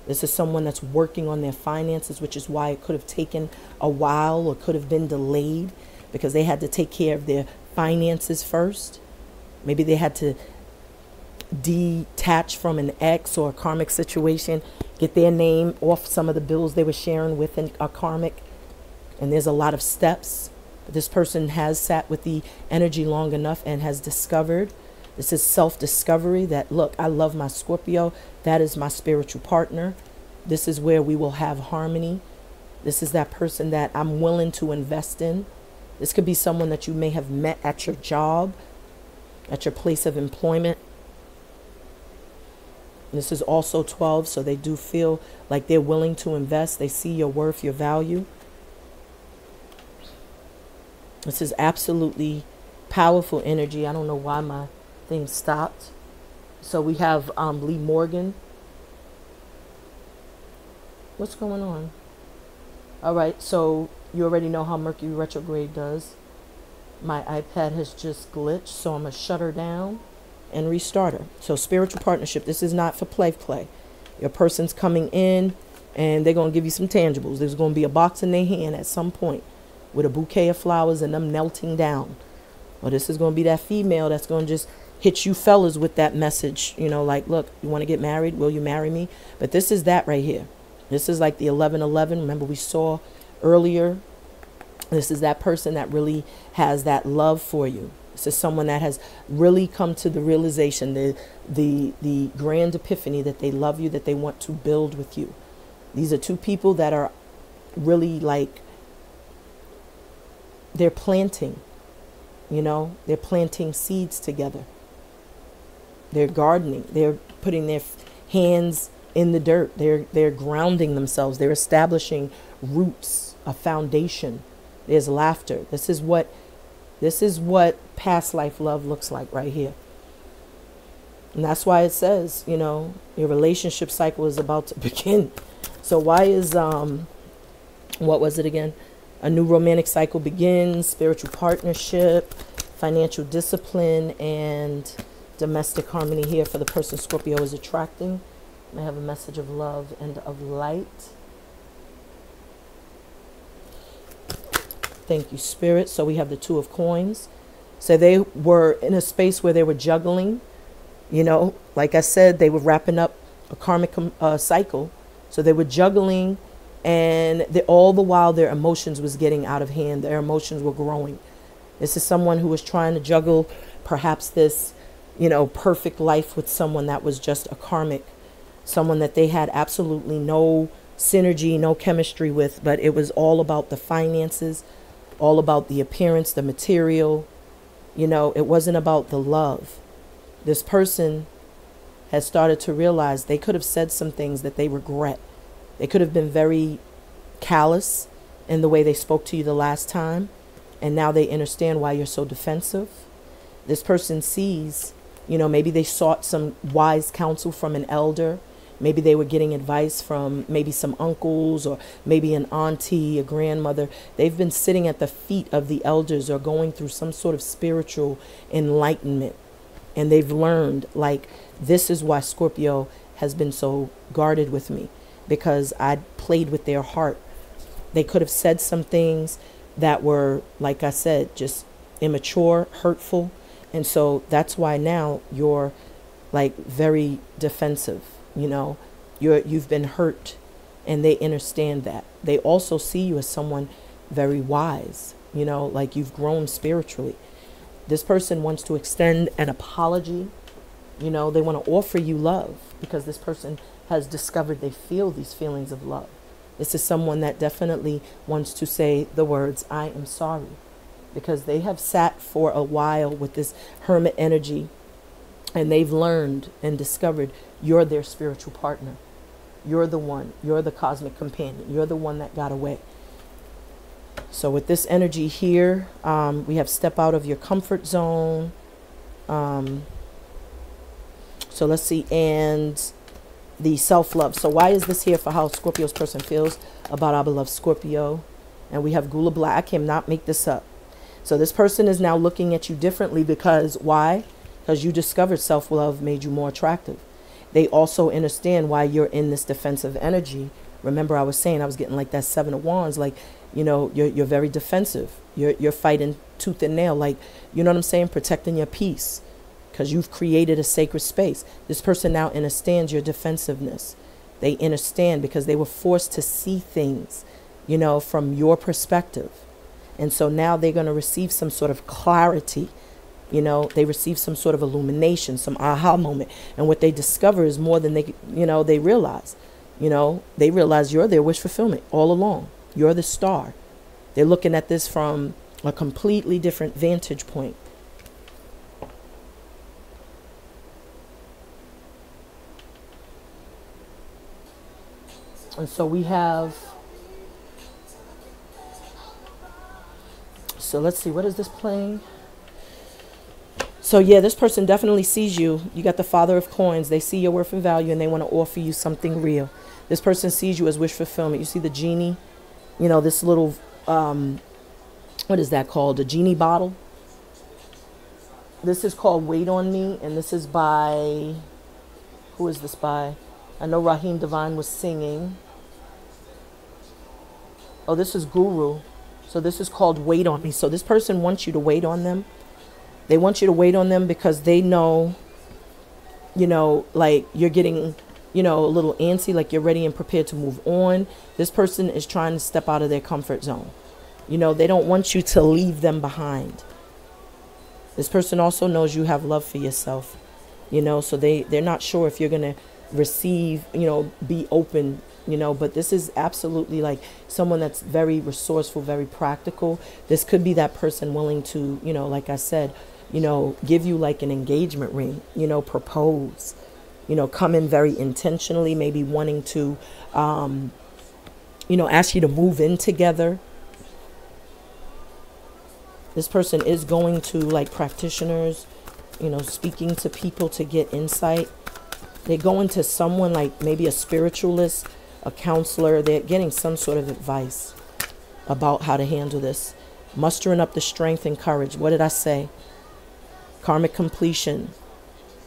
This is someone that's working on their finances, which is why it could have taken a while or could have been delayed because they had to take care of their finances first. Maybe they had to detach from an ex or a karmic situation, get their name off some of the bills they were sharing with an, a karmic. And there's a lot of steps. This person has sat with the energy long enough and has discovered. This is self discovery that, look, I love my Scorpio. That is my spiritual partner. This is where we will have harmony. This is that person that I'm willing to invest in. This could be someone that you may have met at your job, at your place of employment. This is also 12, so they do feel like they're willing to invest. They see your worth, your value. This is absolutely powerful energy. I don't know why my thing stopped. So we have um, Lee Morgan. What's going on? All right, so you already know how Mercury retrograde does. My iPad has just glitched, so I'm going to shut her down and restart her. So spiritual partnership, this is not for play play. Your person's coming in and they're going to give you some tangibles. There's going to be a box in their hand at some point with a bouquet of flowers and them melting down. Well, this is going to be that female that's going to just hit you fellas with that message, you know, like, look, you want to get married? Will you marry me? But this is that right here. This is like the 1111. Remember, we saw earlier. This is that person that really has that love for you. This is someone that has really come to the realization, the, the, the grand epiphany that they love you, that they want to build with you. These are two people that are really like, they're planting, you know, they're planting seeds together. They're gardening. They're putting their hands in the dirt. They're they're grounding themselves. They're establishing roots, a foundation. There's laughter. This is what this is what past life love looks like right here. And that's why it says, you know, your relationship cycle is about to begin. So why is um what was it again? A new romantic cycle begins, spiritual partnership, financial discipline and domestic harmony here for the person Scorpio is attracting. May have a message of love and of light. Thank you, Spirit. So we have the Two of Coins. So they were in a space where they were juggling. You know, like I said, they were wrapping up a karmic uh, cycle. So they were juggling, and they, all the while their emotions was getting out of hand. Their emotions were growing. This is someone who was trying to juggle perhaps this you know, perfect life with someone that was just a karmic, someone that they had absolutely no synergy, no chemistry with, but it was all about the finances, all about the appearance, the material. You know, it wasn't about the love. This person has started to realize they could have said some things that they regret. They could have been very callous in the way they spoke to you the last time, and now they understand why you're so defensive. This person sees you know, maybe they sought some wise counsel from an elder. Maybe they were getting advice from maybe some uncles or maybe an auntie, a grandmother. They've been sitting at the feet of the elders or going through some sort of spiritual enlightenment. And they've learned, like, this is why Scorpio has been so guarded with me because I played with their heart. They could have said some things that were, like I said, just immature, hurtful And so that's why now you're like very defensive, you know. You're you've been hurt and they understand that. They also see you as someone very wise, you know, like you've grown spiritually. This person wants to extend an apology. You know, they want to offer you love because this person has discovered they feel these feelings of love. This is someone that definitely wants to say the words, I am sorry, because they have sat for a while with this hermit energy and they've learned and discovered you're their spiritual partner. You're the one, you're the cosmic companion, you're the one that got away. So, with this energy here, um, we have step out of your comfort zone. Um, so, let's see, and the self love. So, why is this here for how Scorpio's person feels about our beloved Scorpio? And we have Gula Black. I cannot make this up. So, this person is now looking at you differently because why? Because you discovered self love made you more attractive. They also understand why you're in this defensive energy. Remember, I was saying I was getting like that Seven of Wands, like, you know, you're, you're very defensive. You're, you're fighting tooth and nail, like, you know what I'm saying? Protecting your peace because you've created a sacred space. This person now understands your defensiveness. They understand because they were forced to see things, you know, from your perspective. And so now they're going to receive some sort of clarity. You know, they receive some sort of illumination, some aha moment. And what they discover is more than they, you know, they realize. You know, they realize you're their wish fulfillment all along. You're the star. They're looking at this from a completely different vantage point. And so we have, so let's see, what is this playing? So yeah, this person definitely sees you. You got the father of coins. They see your worth and value and they want to offer you something real. This person sees you as wish fulfillment. You see the genie, you know, this little, um, what is that called? A genie bottle. This is called Wait on Me, and this is by, who is this by? I know Raheem DeVaughn was singing. Oh, this is Guru. So this is called Wait on Me. So this person wants you to wait on them. They want you to wait on them because they know, you know, like you're getting, you know, a little antsy, like you're ready and prepared to move on. This person is trying to step out of their comfort zone. You know, they don't want you to leave them behind. This person also knows you have love for yourself, you know, so they, they're not sure if you're going to receive, you know, be open, you know, but this is absolutely like someone that's very resourceful, very practical. This could be that person willing to, you know, like I said, you know, give you like an engagement ring, you know, propose, you know, come in very intentionally, maybe wanting to, um, you know, ask you to move in together. This person is going to like practitioners, you know, speaking to people to get insight they're going to someone like maybe a spiritualist, a counselor. They're getting some sort of advice about how to handle this. Mustering up the strength and courage. What did I say? Karmic completion.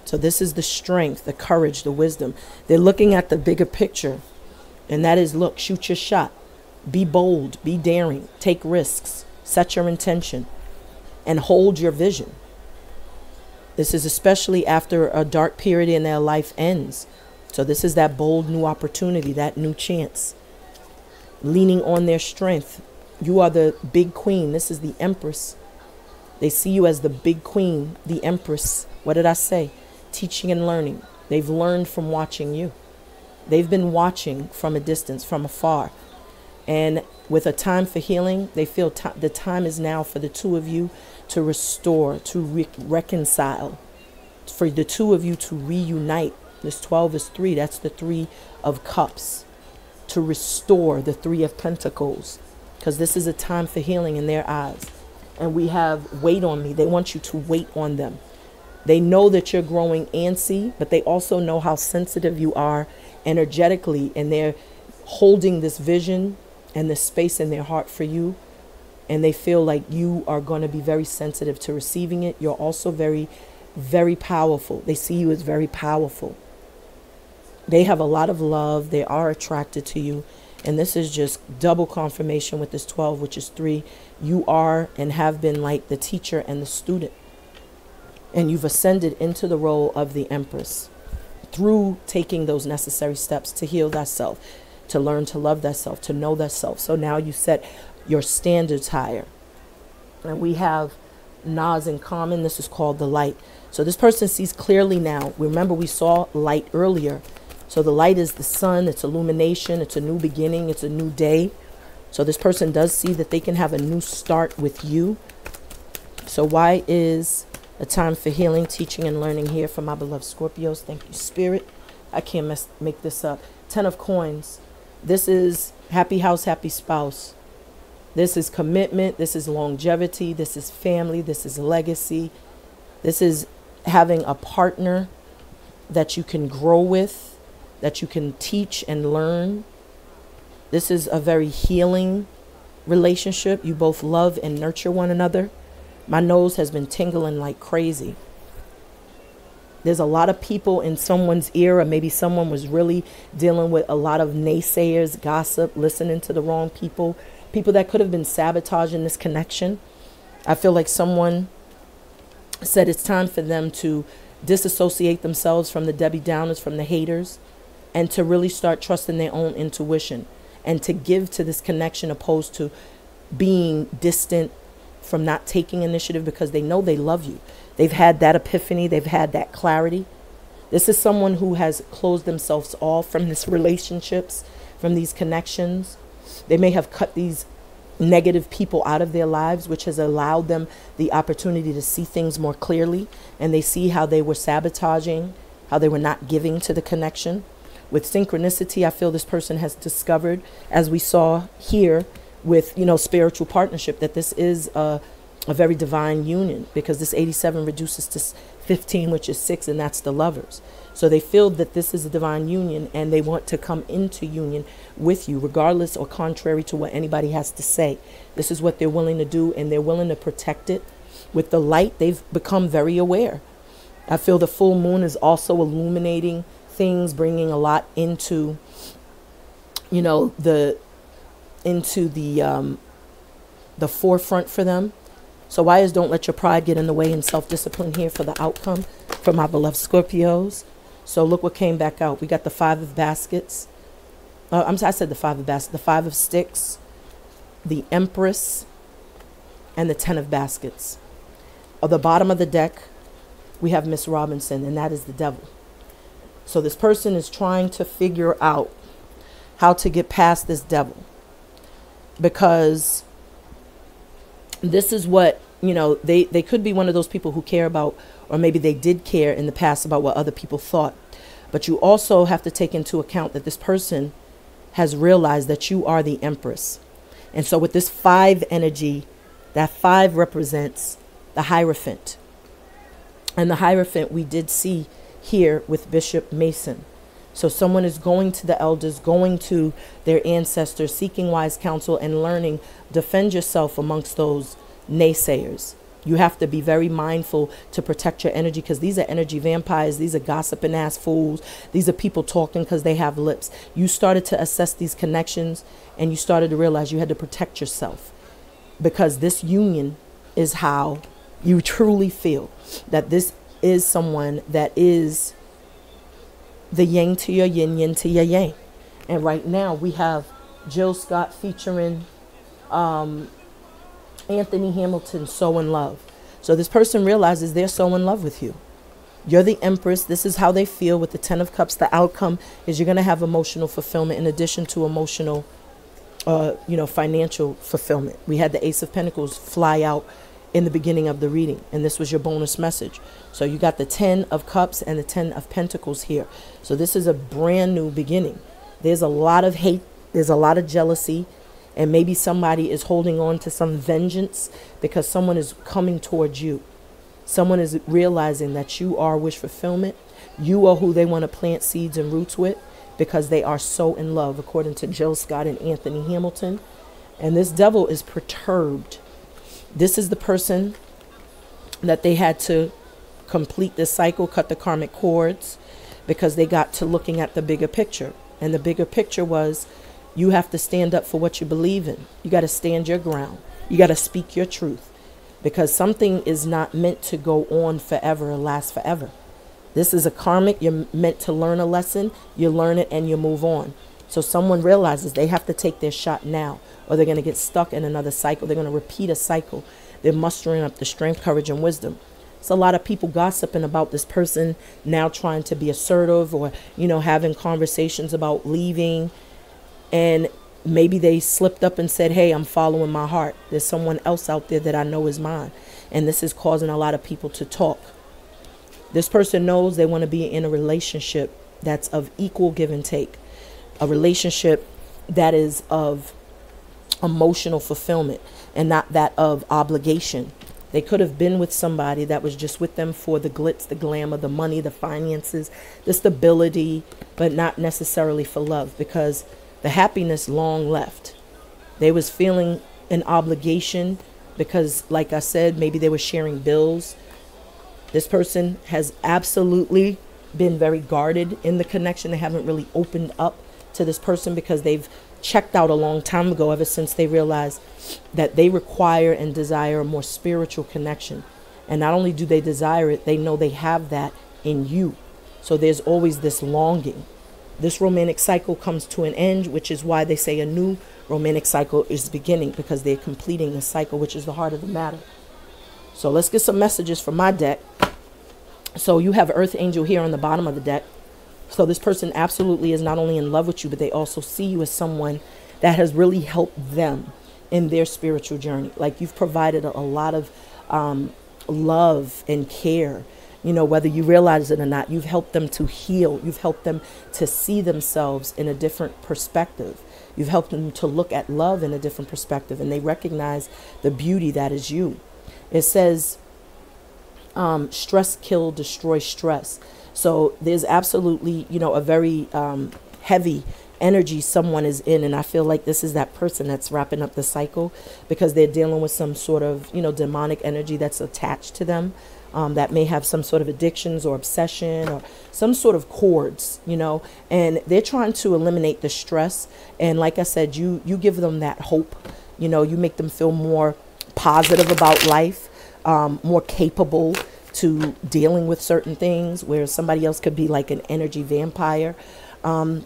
So, this is the strength, the courage, the wisdom. They're looking at the bigger picture. And that is look, shoot your shot. Be bold, be daring, take risks, set your intention, and hold your vision. This is especially after a dark period in their life ends. So, this is that bold new opportunity, that new chance. Leaning on their strength. You are the big queen. This is the empress. They see you as the big queen, the empress. What did I say? Teaching and learning. They've learned from watching you. They've been watching from a distance, from afar. And with a time for healing, they feel the time is now for the two of you to restore, to re- reconcile, for the two of you to reunite. This 12 is three, that's the three of cups. To restore the three of pentacles, because this is a time for healing in their eyes. And we have wait on me. They want you to wait on them. They know that you're growing antsy, but they also know how sensitive you are energetically, and they're holding this vision and this space in their heart for you and they feel like you are going to be very sensitive to receiving it. You're also very, very powerful. They see you as very powerful. They have a lot of love. They are attracted to you. And this is just double confirmation with this 12, which is three. You are and have been like the teacher and the student. and you've ascended into the role of the Empress through taking those necessary steps to heal thyself, to learn to love thyself, to know thyself. So now you set your standards higher. And we have Nas in common. This is called the light. So this person sees clearly now. Remember, we saw light earlier. So the light is the sun, it's illumination, it's a new beginning, it's a new day. So this person does see that they can have a new start with you. So why is a time for healing, teaching, and learning here for my beloved Scorpios? Thank you, Spirit. I can't mess, make this up. Ten of Coins. This is happy house, happy spouse. This is commitment. This is longevity. This is family. This is legacy. This is having a partner that you can grow with, that you can teach and learn. This is a very healing relationship. You both love and nurture one another. My nose has been tingling like crazy. There's a lot of people in someone's ear, or maybe someone was really dealing with a lot of naysayers, gossip, listening to the wrong people, people that could have been sabotaging this connection. I feel like someone said it's time for them to disassociate themselves from the Debbie Downers, from the haters, and to really start trusting their own intuition and to give to this connection opposed to being distant from not taking initiative because they know they love you. They've had that epiphany, they've had that clarity. This is someone who has closed themselves off from these relationships, from these connections. They may have cut these negative people out of their lives, which has allowed them the opportunity to see things more clearly. And they see how they were sabotaging, how they were not giving to the connection. With synchronicity, I feel this person has discovered, as we saw here with, you know, spiritual partnership, that this is a, a very divine union because this 87 reduces to 15, which is six, and that's the lovers. So they feel that this is a divine union and they want to come into union with you, regardless or contrary to what anybody has to say. This is what they're willing to do and they're willing to protect it. With the light, they've become very aware. I feel the full moon is also illuminating things, bringing a lot into, you know, the into the um, the forefront for them. So why is don't let your pride get in the way and self-discipline here for the outcome for my beloved Scorpios. So look what came back out. We got the five of baskets. Uh, I'm sorry, I said the five of baskets. The five of sticks, the empress, and the ten of baskets. At the bottom of the deck, we have Miss Robinson, and that is the devil. So this person is trying to figure out how to get past this devil because this is what you know they they could be one of those people who care about or maybe they did care in the past about what other people thought. But you also have to take into account that this person has realized that you are the empress. And so with this five energy, that five represents the Hierophant. And the Hierophant we did see here with Bishop Mason. So someone is going to the elders, going to their ancestors, seeking wise counsel and learning. Defend yourself amongst those naysayers. You have to be very mindful to protect your energy because these are energy vampires. These are gossiping ass fools. These are people talking because they have lips. You started to assess these connections and you started to realize you had to protect yourself because this union is how you truly feel that this is someone that is the yang to your yin, yin to your yang. And right now we have Jill Scott featuring um, Anthony Hamilton so in love. So this person realizes they're so in love with you. You're the empress. This is how they feel with the 10 of cups. The outcome is you're going to have emotional fulfillment in addition to emotional, uh, you know, financial fulfillment. We had the ace of pentacles fly out in the beginning of the reading, and this was your bonus message. So you got the 10 of cups and the 10 of pentacles here. So this is a brand new beginning. There's a lot of hate. There's a lot of jealousy and maybe somebody is holding on to some vengeance because someone is coming towards you. Someone is realizing that you are wish fulfillment. You are who they want to plant seeds and roots with because they are so in love, according to Jill Scott and Anthony Hamilton. And this devil is perturbed. This is the person that they had to complete this cycle, cut the karmic cords, because they got to looking at the bigger picture. And the bigger picture was you have to stand up for what you believe in. You got to stand your ground. You got to speak your truth. because something is not meant to go on forever or last forever. This is a karmic. You're meant to learn a lesson. You learn it and you move on. So someone realizes they have to take their shot now or they're going to get stuck in another cycle. They're going to repeat a cycle. They're mustering up the strength, courage, and wisdom. It's a lot of people gossiping about this person now trying to be assertive or, you know, having conversations about leaving. And maybe they slipped up and said, Hey, I'm following my heart. There's someone else out there that I know is mine. And this is causing a lot of people to talk. This person knows they want to be in a relationship that's of equal give and take, a relationship that is of emotional fulfillment and not that of obligation. They could have been with somebody that was just with them for the glitz, the glamour, the money, the finances, the stability, but not necessarily for love because the happiness long left. They was feeling an obligation because like I said, maybe they were sharing bills. This person has absolutely been very guarded in the connection. They haven't really opened up to this person because they've checked out a long time ago, ever since they realized that they require and desire a more spiritual connection. And not only do they desire it, they know they have that in you. So there's always this longing. This romantic cycle comes to an end, which is why they say a new romantic cycle is beginning because they're completing the cycle, which is the heart of the matter. So let's get some messages from my deck. So you have Earth Angel here on the bottom of the deck. So this person absolutely is not only in love with you, but they also see you as someone that has really helped them in their spiritual journey. Like you've provided a, a lot of um, love and care. You know, whether you realize it or not, you've helped them to heal. You've helped them to see themselves in a different perspective. You've helped them to look at love in a different perspective, and they recognize the beauty that is you. It says, um, stress kill, destroy stress. So there's absolutely, you know, a very um, heavy energy someone is in and i feel like this is that person that's wrapping up the cycle because they're dealing with some sort of you know demonic energy that's attached to them um, that may have some sort of addictions or obsession or some sort of cords you know and they're trying to eliminate the stress. And like i said you you give them that hope you know you make them feel more positive about life um, more capable to dealing with certain things where somebody else could be like an energy vampire. Um,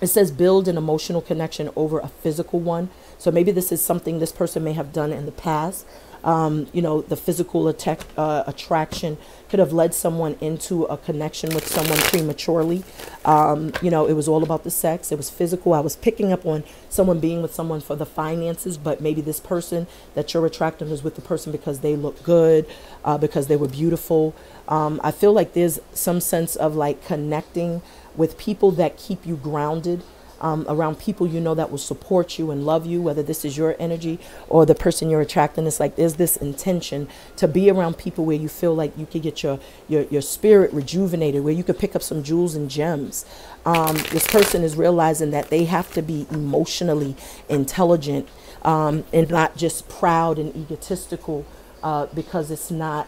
it says build an emotional connection over a physical one. So maybe this is something this person may have done in the past um, you know, the physical attack, uh, attraction could have led someone into a connection with someone prematurely. Um, you know, it was all about the sex. It was physical. I was picking up on someone being with someone for the finances, but maybe this person that you're attracting is with the person because they look good, uh, because they were beautiful. Um, I feel like there's some sense of like connecting with people that keep you grounded um, around people you know that will support you and love you, whether this is your energy or the person you're attracting. It's like there's this intention to be around people where you feel like you could get your, your, your spirit rejuvenated, where you could pick up some jewels and gems. Um, this person is realizing that they have to be emotionally intelligent um, and not just proud and egotistical uh, because it's not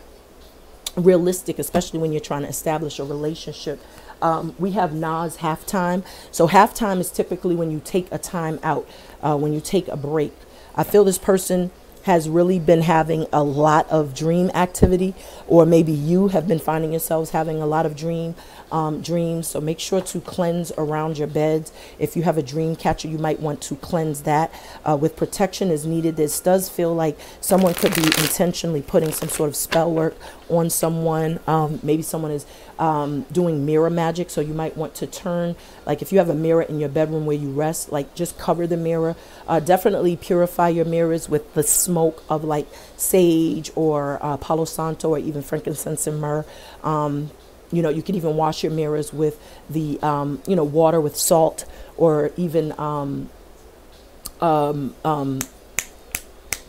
realistic, especially when you're trying to establish a relationship um, we have Nas halftime. So halftime is typically when you take a time out, uh, when you take a break. I feel this person has really been having a lot of dream activity, or maybe you have been finding yourselves having a lot of dream um, dreams. So make sure to cleanse around your beds. If you have a dream catcher, you might want to cleanse that. Uh, with protection is needed. This does feel like someone could be intentionally putting some sort of spell work on someone. Um, maybe someone is um, doing mirror magic. So you might want to turn, like if you have a mirror in your bedroom where you rest, like just cover the mirror. Uh, definitely purify your mirrors with the smoke of like sage or uh, Palo Santo or even frankincense and myrrh. Um, you know, you can even wash your mirrors with the, um, you know, water with salt or even um, um, um,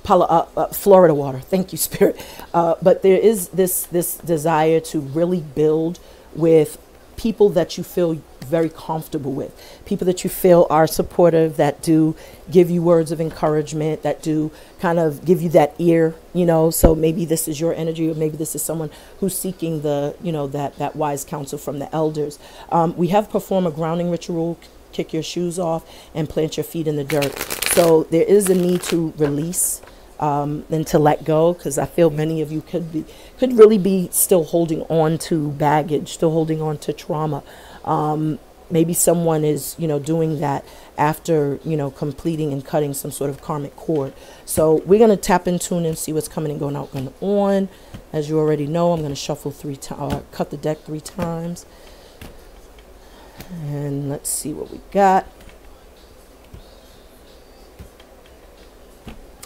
Palo, uh, uh, Florida water. Thank you, Spirit. Uh, but there is this this desire to really build with people that you feel very comfortable with, people that you feel are supportive, that do give you words of encouragement, that do kind of give you that ear, you know. So maybe this is your energy, or maybe this is someone who's seeking the, you know, that that wise counsel from the elders. Um, we have perform a grounding ritual, kick your shoes off, and plant your feet in the dirt. So there is a need to release um, and to let go because I feel many of you could be could really be still holding on to baggage, still holding on to trauma. Um, maybe someone is you know doing that after you know completing and cutting some sort of karmic cord. So we're gonna tap in tune and see what's coming and going out going on. As you already know, I'm gonna shuffle three times, uh, cut the deck three times, and let's see what we got.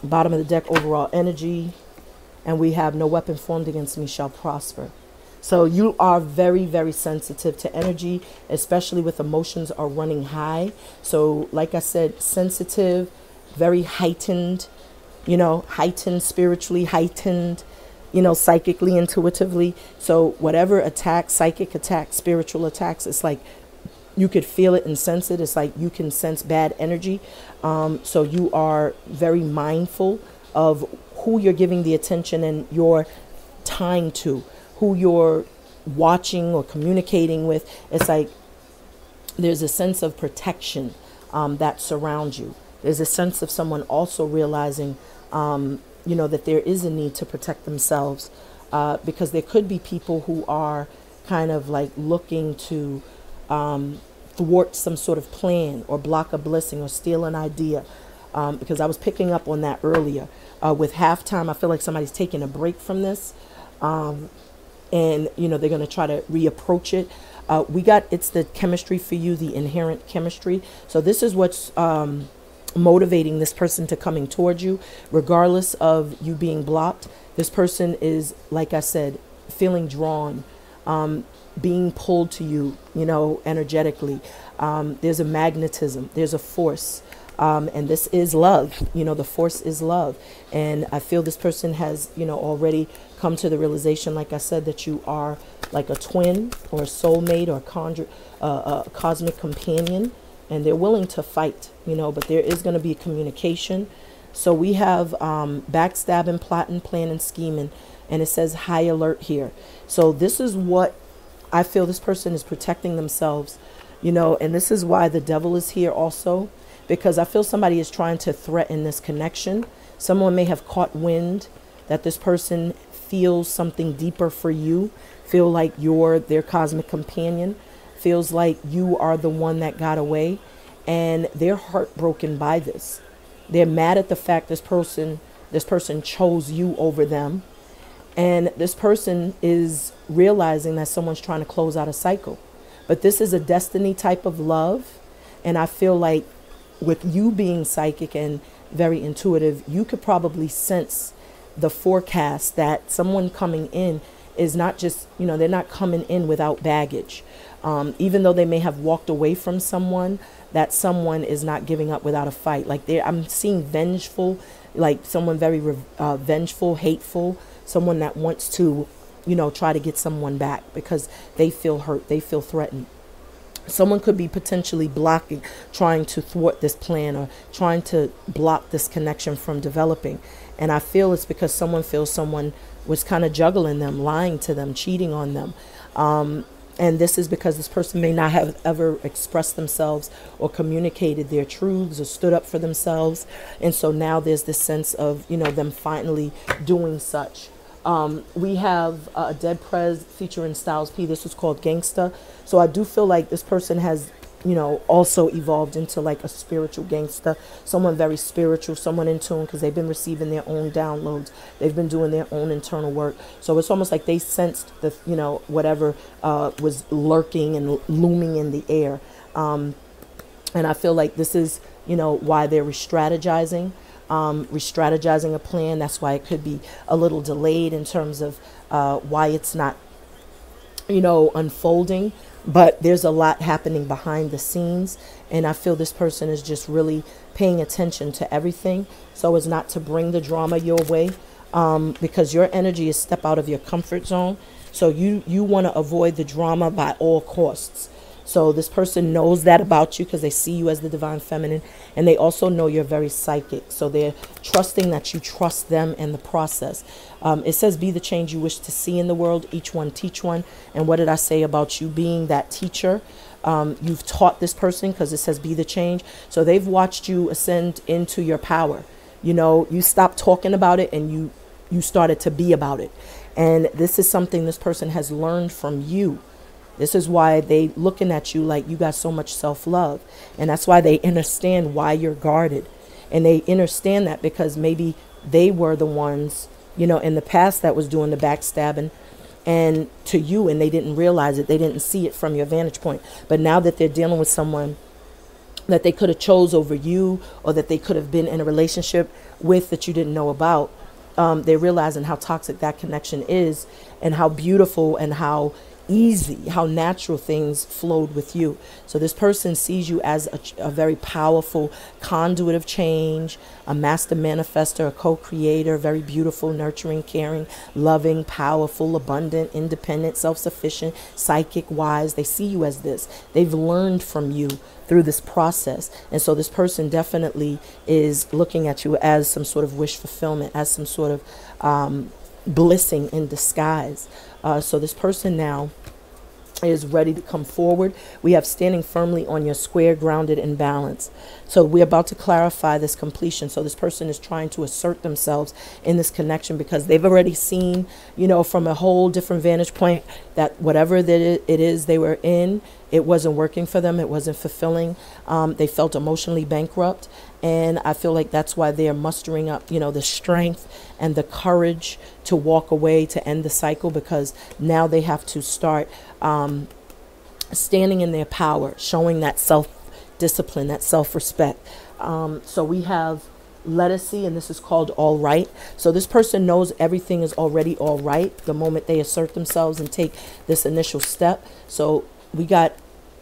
Bottom of the deck, overall energy. And we have no weapon formed against me shall prosper. So you are very, very sensitive to energy, especially with emotions are running high. So, like I said, sensitive, very heightened, you know, heightened spiritually, heightened, you know, psychically, intuitively. So, whatever attack, psychic attacks, spiritual attacks, it's like you could feel it and sense it. It's like you can sense bad energy. Um, so you are very mindful of who you're giving the attention and your time to, who you're watching or communicating with. It's like there's a sense of protection um, that surrounds you. There's a sense of someone also realizing, um, you know, that there is a need to protect themselves uh, because there could be people who are kind of like looking to um, thwart some sort of plan or block a blessing or steal an idea. Um, because I was picking up on that earlier. Uh, with halftime, I feel like somebody's taking a break from this. Um, and, you know, they're going to try to reapproach it. Uh, we got it's the chemistry for you, the inherent chemistry. So this is what's um, motivating this person to coming towards you, regardless of you being blocked. This person is, like I said, feeling drawn. Being pulled to you, you know, energetically. Um, there's a magnetism, there's a force. Um, and this is love, you know, the force is love. And I feel this person has, you know, already come to the realization, like I said, that you are like a twin or a soulmate or a, conjure, uh, a cosmic companion. And they're willing to fight, you know, but there is going to be communication. So we have um, backstabbing, plotting, planning, scheming, and it says high alert here. So this is what I feel this person is protecting themselves, you know, and this is why the devil is here also, because I feel somebody is trying to threaten this connection. Someone may have caught wind that this person feels something deeper for you, feel like you're their cosmic companion, feels like you are the one that got away, and they're heartbroken by this. They're mad at the fact this person this person chose you over them and this person is realizing that someone's trying to close out a cycle. But this is a destiny type of love. And I feel like with you being psychic and very intuitive, you could probably sense the forecast that someone coming in is not just, you know, they're not coming in without baggage. Um, even though they may have walked away from someone, that someone is not giving up without a fight. Like I'm seeing vengeful, like someone very uh, vengeful, hateful, someone that wants to, you know, try to get someone back because they feel hurt, they feel threatened. Someone could be potentially blocking, trying to thwart this plan or trying to block this connection from developing. And I feel it's because someone feels someone was kind of juggling them, lying to them, cheating on them. Um, and this is because this person may not have ever expressed themselves or communicated their truths or stood up for themselves. And so now there's this sense of, you know, them finally doing such. Um, we have a Dead Prez featuring Styles P. This was called Gangsta. So I do feel like this person has, you know, also evolved into like a spiritual gangster, someone very spiritual, someone in tune because they've been receiving their own downloads. They've been doing their own internal work. So it's almost like they sensed the, you know, whatever uh, was lurking and looming in the air. Um, and I feel like this is, you know, why they're re-strategizing um, re-strategizing a plan. That's why it could be a little delayed in terms of uh, why it's not, you know, unfolding. But there's a lot happening behind the scenes, and I feel this person is just really paying attention to everything, so as not to bring the drama your way, um, because your energy is step out of your comfort zone. So you you want to avoid the drama by all costs. So this person knows that about you because they see you as the divine feminine and they also know you're very psychic. So they're trusting that you trust them in the process. Um, it says, be the change you wish to see in the world, each one teach one. And what did I say about you being that teacher? Um, you've taught this person because it says, be the change. So they've watched you ascend into your power you know you stopped talking about it and you you started to be about it and this is something this person has learned from you this is why they looking at you like you got so much self-love. And that's why they understand why you're guarded. And they understand that because maybe they were the ones you know in the past that was doing the backstabbing and to you and they didn't realize it. They didn't see it from your vantage point. But now that they're dealing with someone that they could have chose over you or that they could have been in a relationship with that you didn't know about um, they're realizing how toxic that connection is and how beautiful and how easy, how natural things flowed with you. So this person sees you as a, a, very powerful conduit of change, a master manifester, a co-creator, very beautiful, nurturing, caring, loving, powerful, abundant, independent, self-sufficient, psychic, wise. They see you as this. They've learned from you through this process. And so this person definitely is looking at you as some sort of wish fulfillment, as some sort of um, blessing in disguise. Uh, so this person now is ready to come forward. We have standing firmly on your square, grounded, and balanced. So we're about to clarify this completion. So this person is trying to assert themselves in this connection because they've already seen, you know, from a whole different vantage point that whatever that it is they were in, it wasn't working for them. It wasn't fulfilling. Um, they felt emotionally bankrupt. And I feel like that's why they're mustering up, you know, the strength and the courage to walk away to end the cycle because now they have to start um, standing in their power, showing that self discipline, that self respect. Um, so we have Ledisi, and this is called all right. So this person knows everything is already all right the moment they assert themselves and take this initial step. So we got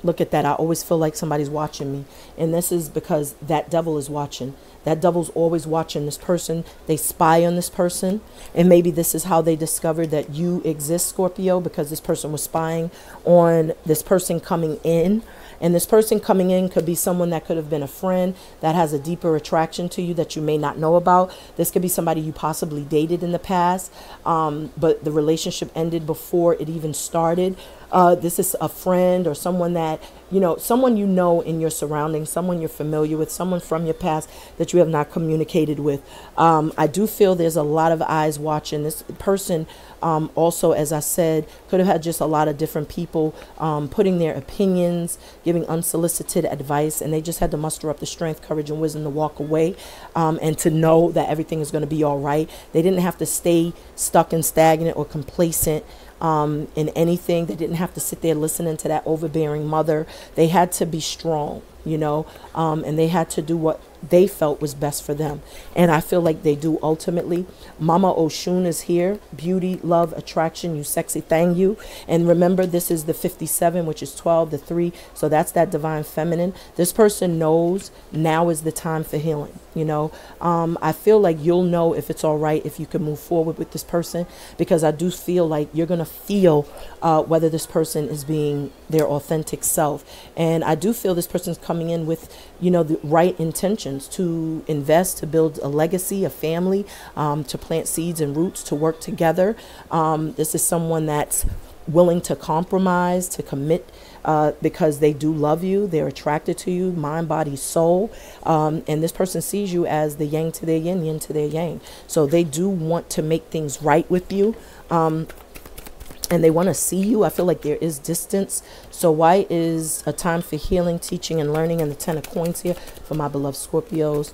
look at that. I always feel like somebody's watching me. And this is because that devil is watching. That devil's always watching this person. They spy on this person. And maybe this is how they discovered that you exist, Scorpio, because this person was spying on this person coming in. And this person coming in could be someone that could have been a friend that has a deeper attraction to you that you may not know about. This could be somebody you possibly dated in the past, um, but the relationship ended before it even started uh, this is a friend or someone that you know someone you know in your surroundings someone you're familiar with someone from your past that you have not communicated with. Um, i do feel there's a lot of eyes watching. This person um, also as i said could have had just a lot of different people um, putting their opinions giving unsolicited advice and they just had to muster up the strength courage and wisdom to walk away um, and to know that everything is going to be all right. They didn't have to stay stuck and stagnant or complacent um, in anything. They didn't have to sit there listening to that overbearing mother. They had to be strong, you know, um, and they had to do what they felt was best for them. And I feel like they do ultimately. Mama Oshun is here. Beauty, love, attraction, you sexy thing, you. And remember, this is the 57, which is 12, the 3. So that's that divine feminine. This person knows now is the time for healing. You know, um, I feel like you'll know if it's all right if you can move forward with this person because I do feel like you're going to feel uh, whether this person is being their authentic self. And I do feel this person's coming in with, you know, the right intentions to invest, to build a legacy, a family, um, to plant seeds and roots, to work together. Um, this is someone that's willing to compromise, to commit uh, because they do love you, they're attracted to you, mind, body, soul. Um, and this person sees you as the yang to their yin, yin to their yang. So they do want to make things right with you. Um, and they want to see you. I feel like there is distance. So why is a time for healing, teaching, and learning and the Ten of Coins here for my beloved Scorpios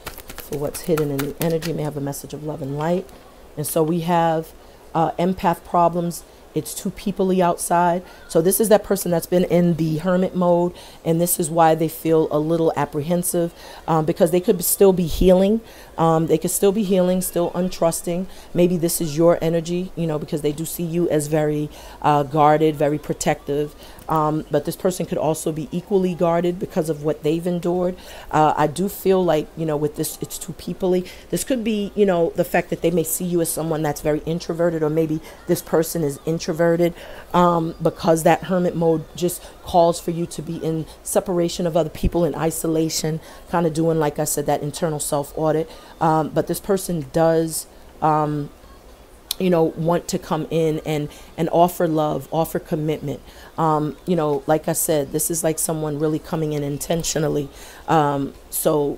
for what's hidden in the energy may have a message of love and light. And so we have uh, empath problems it's too peoply outside. So this is that person that's been in the hermit mode, and this is why they feel a little apprehensive um, because they could still be healing. Um, they could still be healing, still untrusting. Maybe this is your energy, you know, because they do see you as very uh, guarded, very protective. Um, but this person could also be equally guarded because of what they've endured. Uh, I do feel like, you know, with this, it's too peoply. This could be, you know, the fact that they may see you as someone that's very introverted, or maybe this person is introverted um, because that hermit mode just calls for you to be in separation of other people, in isolation, kind of doing, like I said, that internal self audit. Um, but this person does. Um, you know want to come in and and offer love offer commitment um, you know like i said this is like someone really coming in intentionally um, so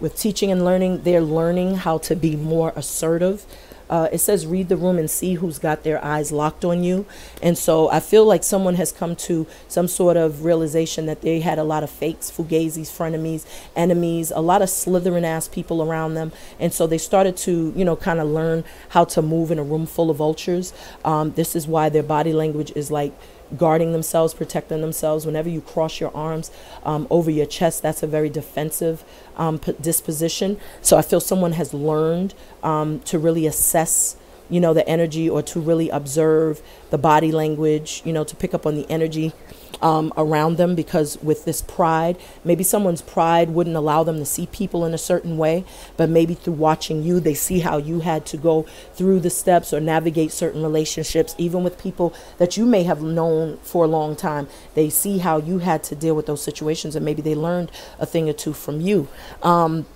with teaching and learning, they're learning how to be more assertive. Uh, it says read the room and see who's got their eyes locked on you. And so I feel like someone has come to some sort of realization that they had a lot of fakes, fugazis, frenemies, enemies, a lot of slithering ass people around them. And so they started to, you know, kind of learn how to move in a room full of vultures. Um, this is why their body language is like guarding themselves, protecting themselves. Whenever you cross your arms um, over your chest, that's a very defensive um, disposition. So I feel someone has learned um, to really assess you know the energy or to really observe the body language you know to pick up on the energy um, around them because with this pride, maybe someone's pride wouldn't allow them to see people in a certain way, but maybe through watching you, they see how you had to go through the steps or navigate certain relationships, even with people that you may have known for a long time. They see how you had to deal with those situations, and maybe they learned a thing or two from you. Um,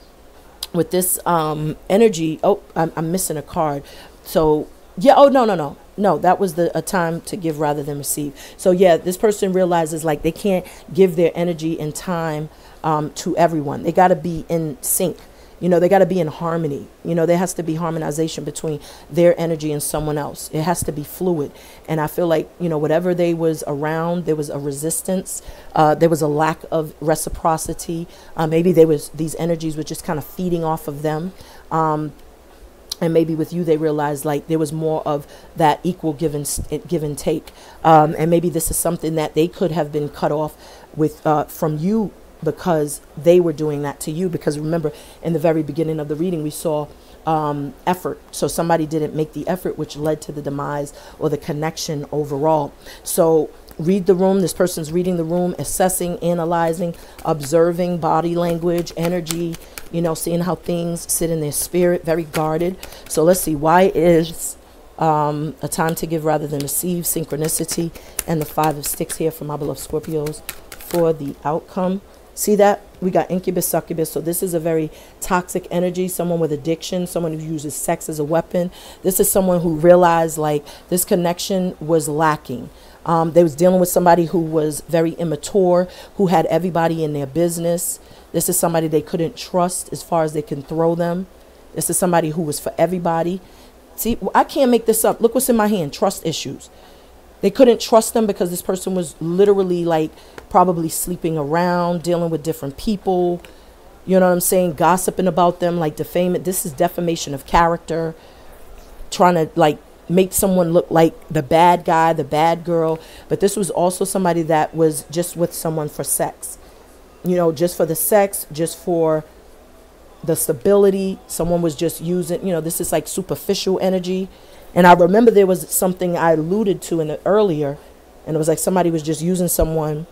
with this um, energy, oh, I'm, I'm missing a card. So, yeah, oh, no, no, no no that was the a time to give rather than receive. So yeah this person realizes like they can't give their energy and time um, to everyone. They got to be in sync. You know they got to be in harmony. You know there has to be harmonization between their energy and someone else. It has to be fluid. And i feel like you know whatever they was around there was a resistance uh, there was a lack of reciprocity. Uh, maybe they was these energies were just kind of feeding off of them. Um, and maybe with you they realized like there was more of that equal give and, give and take. Um, and maybe this is something that they could have been cut off with uh, from you because they were doing that to you. Because remember in the very beginning of the reading we saw um, effort. So somebody didn't make the effort which led to the demise or the connection overall. So read the room. This person's reading the room, assessing, analyzing, observing body language, energy, you know, seeing how things sit in their spirit, very guarded. So let's see, why is um, a time to give rather than receive, synchronicity, and the five of sticks here for my beloved Scorpios for the outcome. See that? We got incubus, succubus. So this is a very toxic energy, someone with addiction, someone who uses sex as a weapon. This is someone who realized like this connection was lacking. Um, they was dealing with somebody who was very immature, who had everybody in their business. This is somebody they couldn't trust as far as they can throw them. This is somebody who was for everybody. See, I can't make this up. Look what's in my hand trust issues. They couldn't trust them because this person was literally like probably sleeping around, dealing with different people. You know what I'm saying? Gossiping about them, like defaming. This is defamation of character. Trying to like make someone look like the bad guy, the bad girl. But this was also somebody that was just with someone for sex. You know, just for the sex, just for the stability. Someone was just using, you know, this is like superficial energy. And I remember there was something I alluded to in the earlier, and it was like somebody was just using someone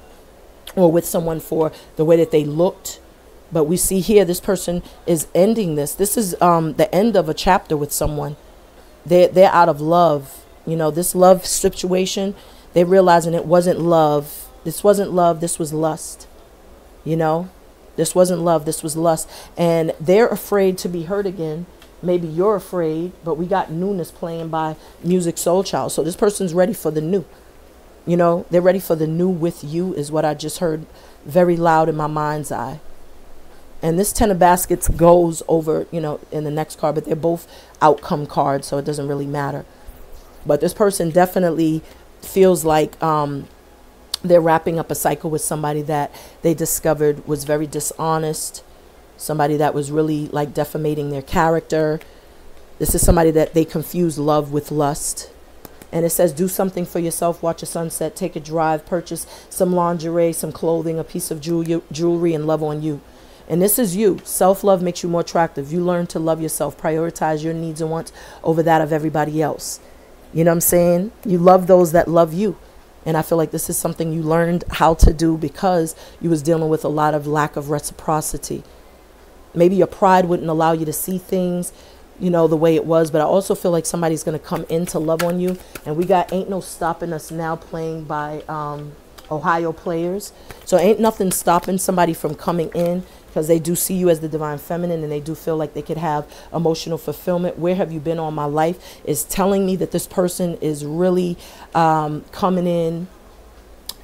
or with someone for the way that they looked. But we see here this person is ending this. This is um, the end of a chapter with someone they're, they're out of love. You know, this love situation, they're realizing it wasn't love. This wasn't love, this was lust. You know, this wasn't love, this was lust. And they're afraid to be hurt again. Maybe you're afraid, but we got newness playing by Musiq Soulchild. So this person's ready for the new. You know, they're ready for the new with you, is what I just heard very loud in my mind's eye. And this Ten of Baskets goes over, you know, in the next card, but they're both outcome cards, so it doesn't really matter. But this person definitely feels like um, they're wrapping up a cycle with somebody that they discovered was very dishonest, somebody that was really like defamating their character. This is somebody that they confuse love with lust. And it says, do something for yourself, watch a sunset, take a drive, purchase some lingerie, some clothing, a piece of jewelry, and love on you. And this is you. Self love makes you more attractive. You learn to love yourself, prioritize your needs and wants over that of everybody else. You know what I'm saying? You love those that love you. And I feel like this is something you learned how to do because you was dealing with a lot of lack of reciprocity. Maybe your pride wouldn't allow you to see things, you know, the way it was. But I also feel like somebody's going to come in to love on you. And we got Ain't No Stopping Us Now playing by um, Ohio players. So ain't nothing stopping somebody from coming in because they do see you as the divine feminine and they do feel like they could have emotional fulfillment. Where have you been all my life is telling me that this person is really um, coming in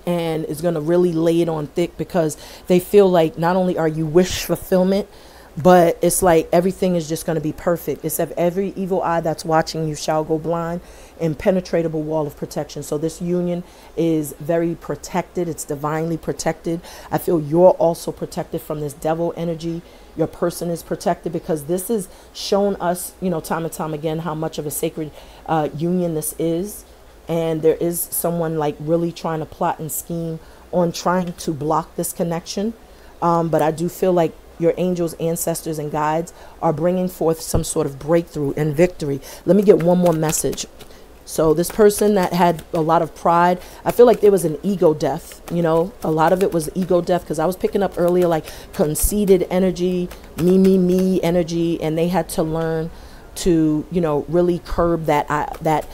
and is going to really lay it on thick because they feel like not only are you wish fulfillment, but it's like everything is just going to be perfect. If every evil eye that's watching you shall go blind, impenetrable wall of protection. So this union is very protected. It's divinely protected. I feel you're also protected from this devil energy. Your person is protected because this has shown us, you know, time and time again how much of a sacred uh, union this is. And there is someone like really trying to plot and scheme on trying to block this connection. Um, but I do feel like your angels, ancestors, and guides are bringing forth some sort of breakthrough and victory. Let me get one more message. So, this person that had a lot of pride, I feel like there was an ego death. You know, a lot of it was ego death because I was picking up earlier like conceited energy, me, me, me energy, and they had to learn to, you know, really curb that, uh, that,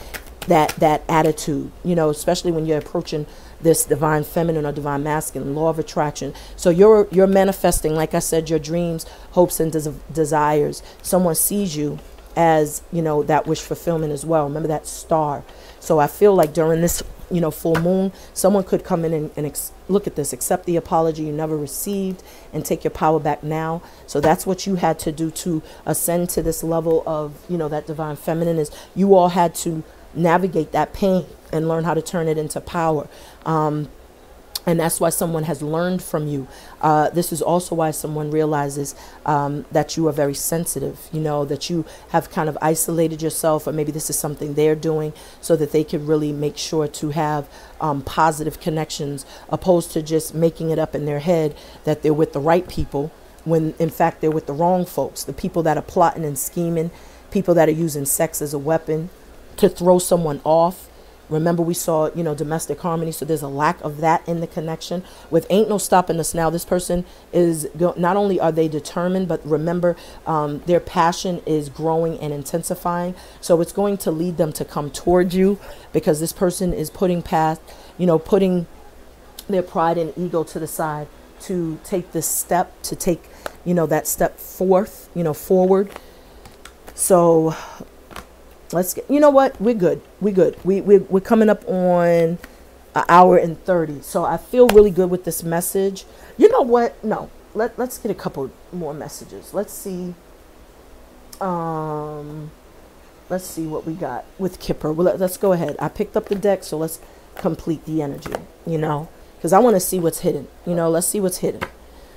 that, that attitude, you know, especially when you're approaching this divine feminine or divine masculine law of attraction so you're you're manifesting like i said your dreams hopes and des- desires someone sees you as you know that wish fulfillment as well. Remember that star. So i feel like during this you know full moon someone could come in and, and look at this accept the apology you never received and take your power back now. So that's what you had to do to ascend to this level of you know that divine feminine is you all had to navigate that pain and learn how to turn it into power. Um, and that's why someone has learned from you. Uh, this is also why someone realizes um, that you are very sensitive, you know, that you have kind of isolated yourself, or maybe this is something they're doing so that they can really make sure to have um, positive connections, opposed to just making it up in their head that they're with the right people when in fact they're with the wrong folks, the people that are plotting and scheming, people that are using sex as a weapon to throw someone off Remember, we saw, you know, domestic harmony. So there's a lack of that in the connection. With Ain't No Stopping Us Now, this person is go- not only are they determined, but remember, um, their passion is growing and intensifying. So it's going to lead them to come towards you because this person is putting past, you know, putting their pride and ego to the side to take this step, to take, you know, that step forth, you know, forward. So let's get you know what? We're good. We're good. We, we we're coming up on an hour and 30 so i feel really good with this message. You know what? No. Let, let's get a couple more messages. Let's see um let's see what we got with kipper. Well let, let's go ahead. I picked up the deck so let's complete the energy you know? Because i want to see what's hidden you know? Let's see what's hidden.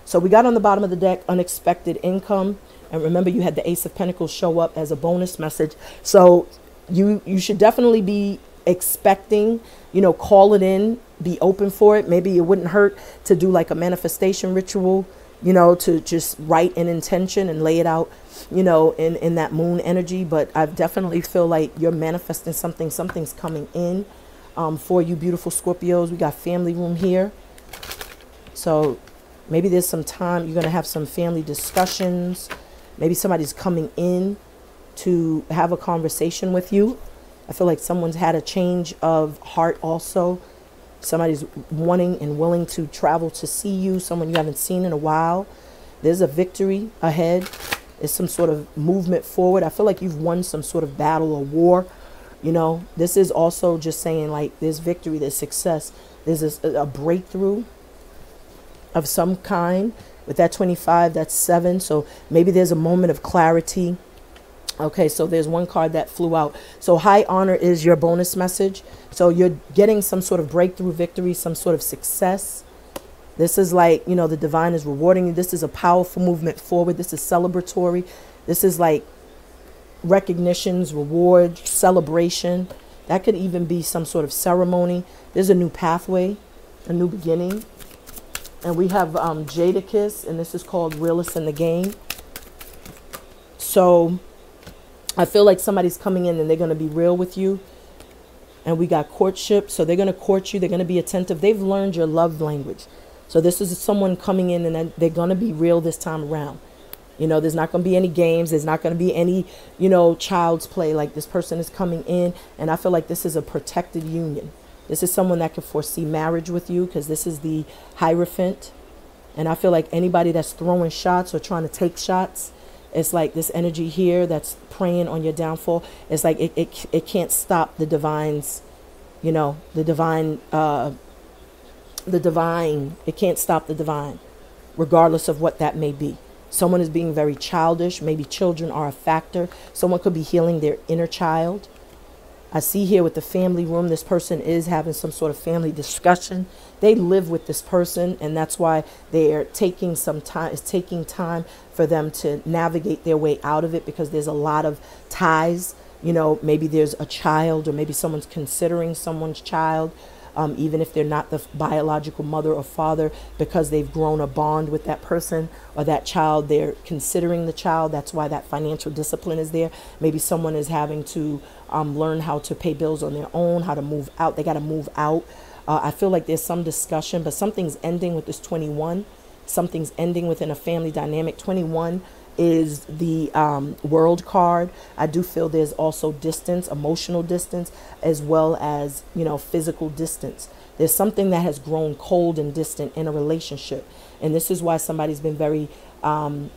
So we got on the bottom of the deck unexpected income and remember, you had the Ace of Pentacles show up as a bonus message. So you you should definitely be expecting, you know, call it in, be open for it. Maybe it wouldn't hurt to do like a manifestation ritual, you know, to just write an intention and lay it out, you know, in, in that moon energy. But I definitely feel like you're manifesting something, something's coming in um, for you, beautiful Scorpios. We got family room here. So maybe there's some time, you're going to have some family discussions Maybe somebody's coming in to have a conversation with you. I feel like someone's had a change of heart also. Somebody's wanting and willing to travel to see you, someone you haven't seen in a while. There's a victory ahead. There's some sort of movement forward. I feel like you've won some sort of battle or war. You know, this is also just saying like there's victory, there's success, there's a, a breakthrough of some kind with that 25, that's seven. So maybe there's a moment of clarity. Okay, so there's one card that flew out. So high honor is your bonus message. So you're getting some sort of breakthrough victory, some sort of success. This is like, you know, the divine is rewarding you. This is a powerful movement forward. This is celebratory. This is like recognitions, reward, celebration. That could even be some sort of ceremony. There's a new pathway, a new beginning. And we have um, Jadakiss, and this is called Realist in the Game. So I feel like somebody's coming in and they're going to be real with you. And we got courtship. So they're going to court you. They're going to be attentive. They've learned your love language. So this is someone coming in and they're going to be real this time around. You know, there's not going to be any games. There's not going to be any, you know, child's play. Like this person is coming in. And I feel like this is a protected union. This is someone that could foresee marriage with you because this is the Hierophant. And I feel like anybody that's throwing shots or trying to take shots, it's like this energy here that's preying on your downfall. It's like it, it, it can't stop the divine's, you know, the divine, uh, the divine, it can't stop the divine, regardless of what that may be. Someone is being very childish. Maybe children are a factor. Someone could be healing their inner child. I see here with the family room, this person is having some sort of family discussion. They live with this person, and that's why they are taking some time. It's taking time for them to navigate their way out of it because there's a lot of ties. You know, maybe there's a child, or maybe someone's considering someone's child um, even if they're not the biological mother or father, because they've grown a bond with that person or that child. They're considering the child. That's why that financial discipline is there. Maybe someone is having to um, learn how to pay bills on their own, how to move out. They got to move out. Uh, I feel like there's some discussion, but something's ending with this 21. Something's ending within a family dynamic. 21 is the um, world card. I do feel there's also distance, emotional distance, as well as, you know, physical distance. There's something that has grown cold and distant in a relationship. And this is why somebody's been very um,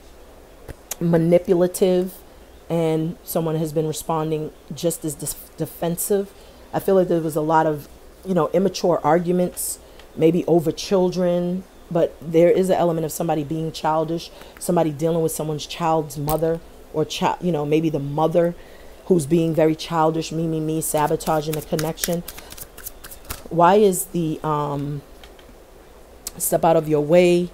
manipulative and someone has been responding just as defensive. I feel like there was a lot of, you know, immature arguments, maybe over children, but there is an element of somebody being childish, somebody dealing with someone's child's mother or child, you know, maybe the mother who's being very childish, me, me, me, sabotaging the connection. Why is the um, step out of your way?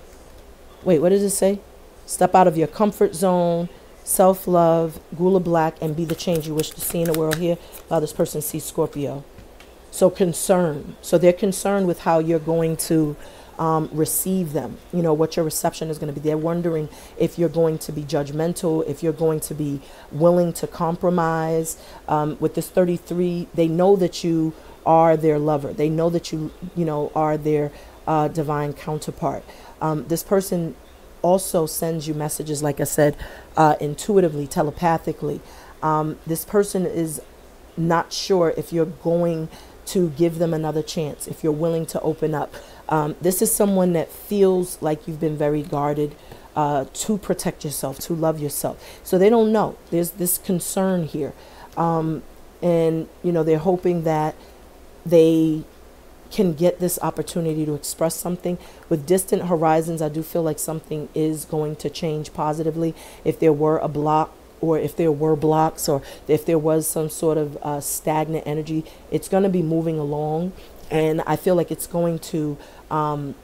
Wait, what does it say? Step out of your comfort zone, self love, gula black, and be the change you wish to see in the world here. While this person sees Scorpio. So concern. So they're concerned with how you're going to um, receive them. You know, what your reception is going to be. They're wondering if you're going to be judgmental, if you're going to be willing to compromise. Um, with this 33, they know that you are their lover. They know that you, you know, are their uh, divine counterpart. Um, this person also sends you messages, like I said, uh, intuitively, telepathically. Um, this person is not sure if you're going to give them another chance, if you're willing to open up. Um, this is someone that feels like you've been very guarded uh, to protect yourself, to love yourself. So they don't know. There's this concern here. Um, and, you know, they're hoping that they can get this opportunity to express something. With distant horizons, I do feel like something is going to change positively. If there were a block or if there were blocks or if there was some sort of uh, stagnant energy, it's going to be moving along. And I feel like it's going to um,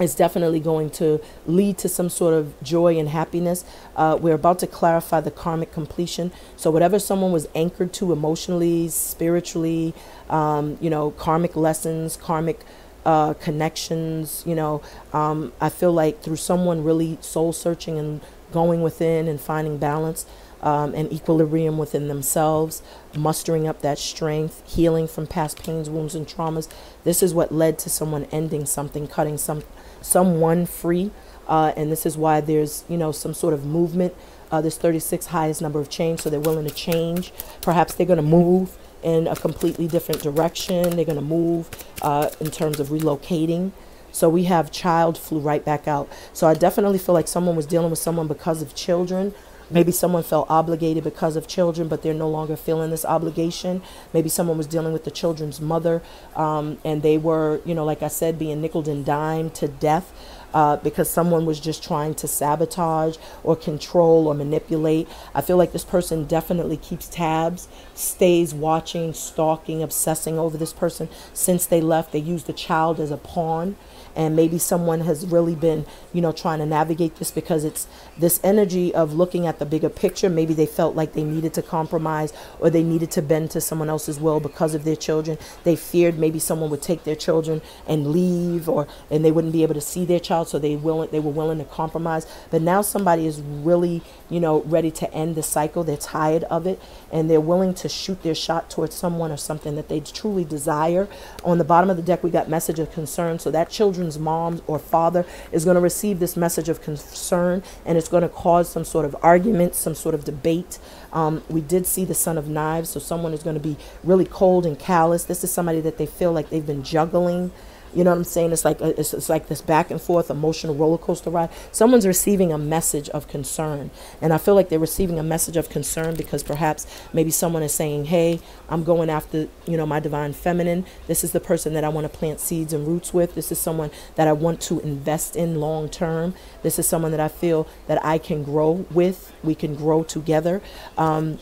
is definitely going to lead to some sort of joy and happiness. Uh, we're about to clarify the karmic completion. So whatever someone was anchored to emotionally, spiritually, um, you know, karmic lessons, karmic uh, connections, you know, um, I feel like through someone really soul searching and going within and finding balance, um, and equilibrium within themselves, mustering up that strength, healing from past pains, wounds, and traumas. This is what led to someone ending something, cutting some someone free, uh, and this is why there's you know some sort of movement. Uh, this 36 highest number of change, so they're willing to change. Perhaps they're going to move in a completely different direction. They're going to move uh, in terms of relocating. So we have child flew right back out. So I definitely feel like someone was dealing with someone because of children Maybe someone felt obligated because of children, but they're no longer feeling this obligation. Maybe someone was dealing with the children's mother, um, and they were, you know, like I said, being nickled and dimed to death. Uh, because someone was just trying to sabotage or control or manipulate. I feel like this person definitely keeps tabs, stays watching, stalking, obsessing over this person since they left. They used the child as a pawn and maybe someone has really been you know trying to navigate this because it's this energy of looking at the bigger picture. Maybe they felt like they needed to compromise or they needed to bend to someone else's will because of their children. They feared maybe someone would take their children and leave or and they wouldn't be able to see their child so they willing they were willing to compromise. But now somebody is really you know ready to end the cycle. They're tired of it and they're willing to shoot their shot towards someone or something that they truly desire. On the bottom of the deck we got message of concern. So that children mom or father is going to receive this message of concern and it's going to cause some sort of argument, some sort of debate. Um, we did see the son of knives, so someone is going to be really cold and callous. This is somebody that they feel like they've been juggling. You know what I'm saying? It's like a, it's, it's like this back and forth emotional roller coaster ride. Someone's receiving a message of concern, and I feel like they're receiving a message of concern because perhaps maybe someone is saying, "Hey, I'm going after you know my divine feminine. This is the person that I want to plant seeds and roots with. This is someone that I want to invest in long term. This is someone that I feel that I can grow with. We can grow together." Um,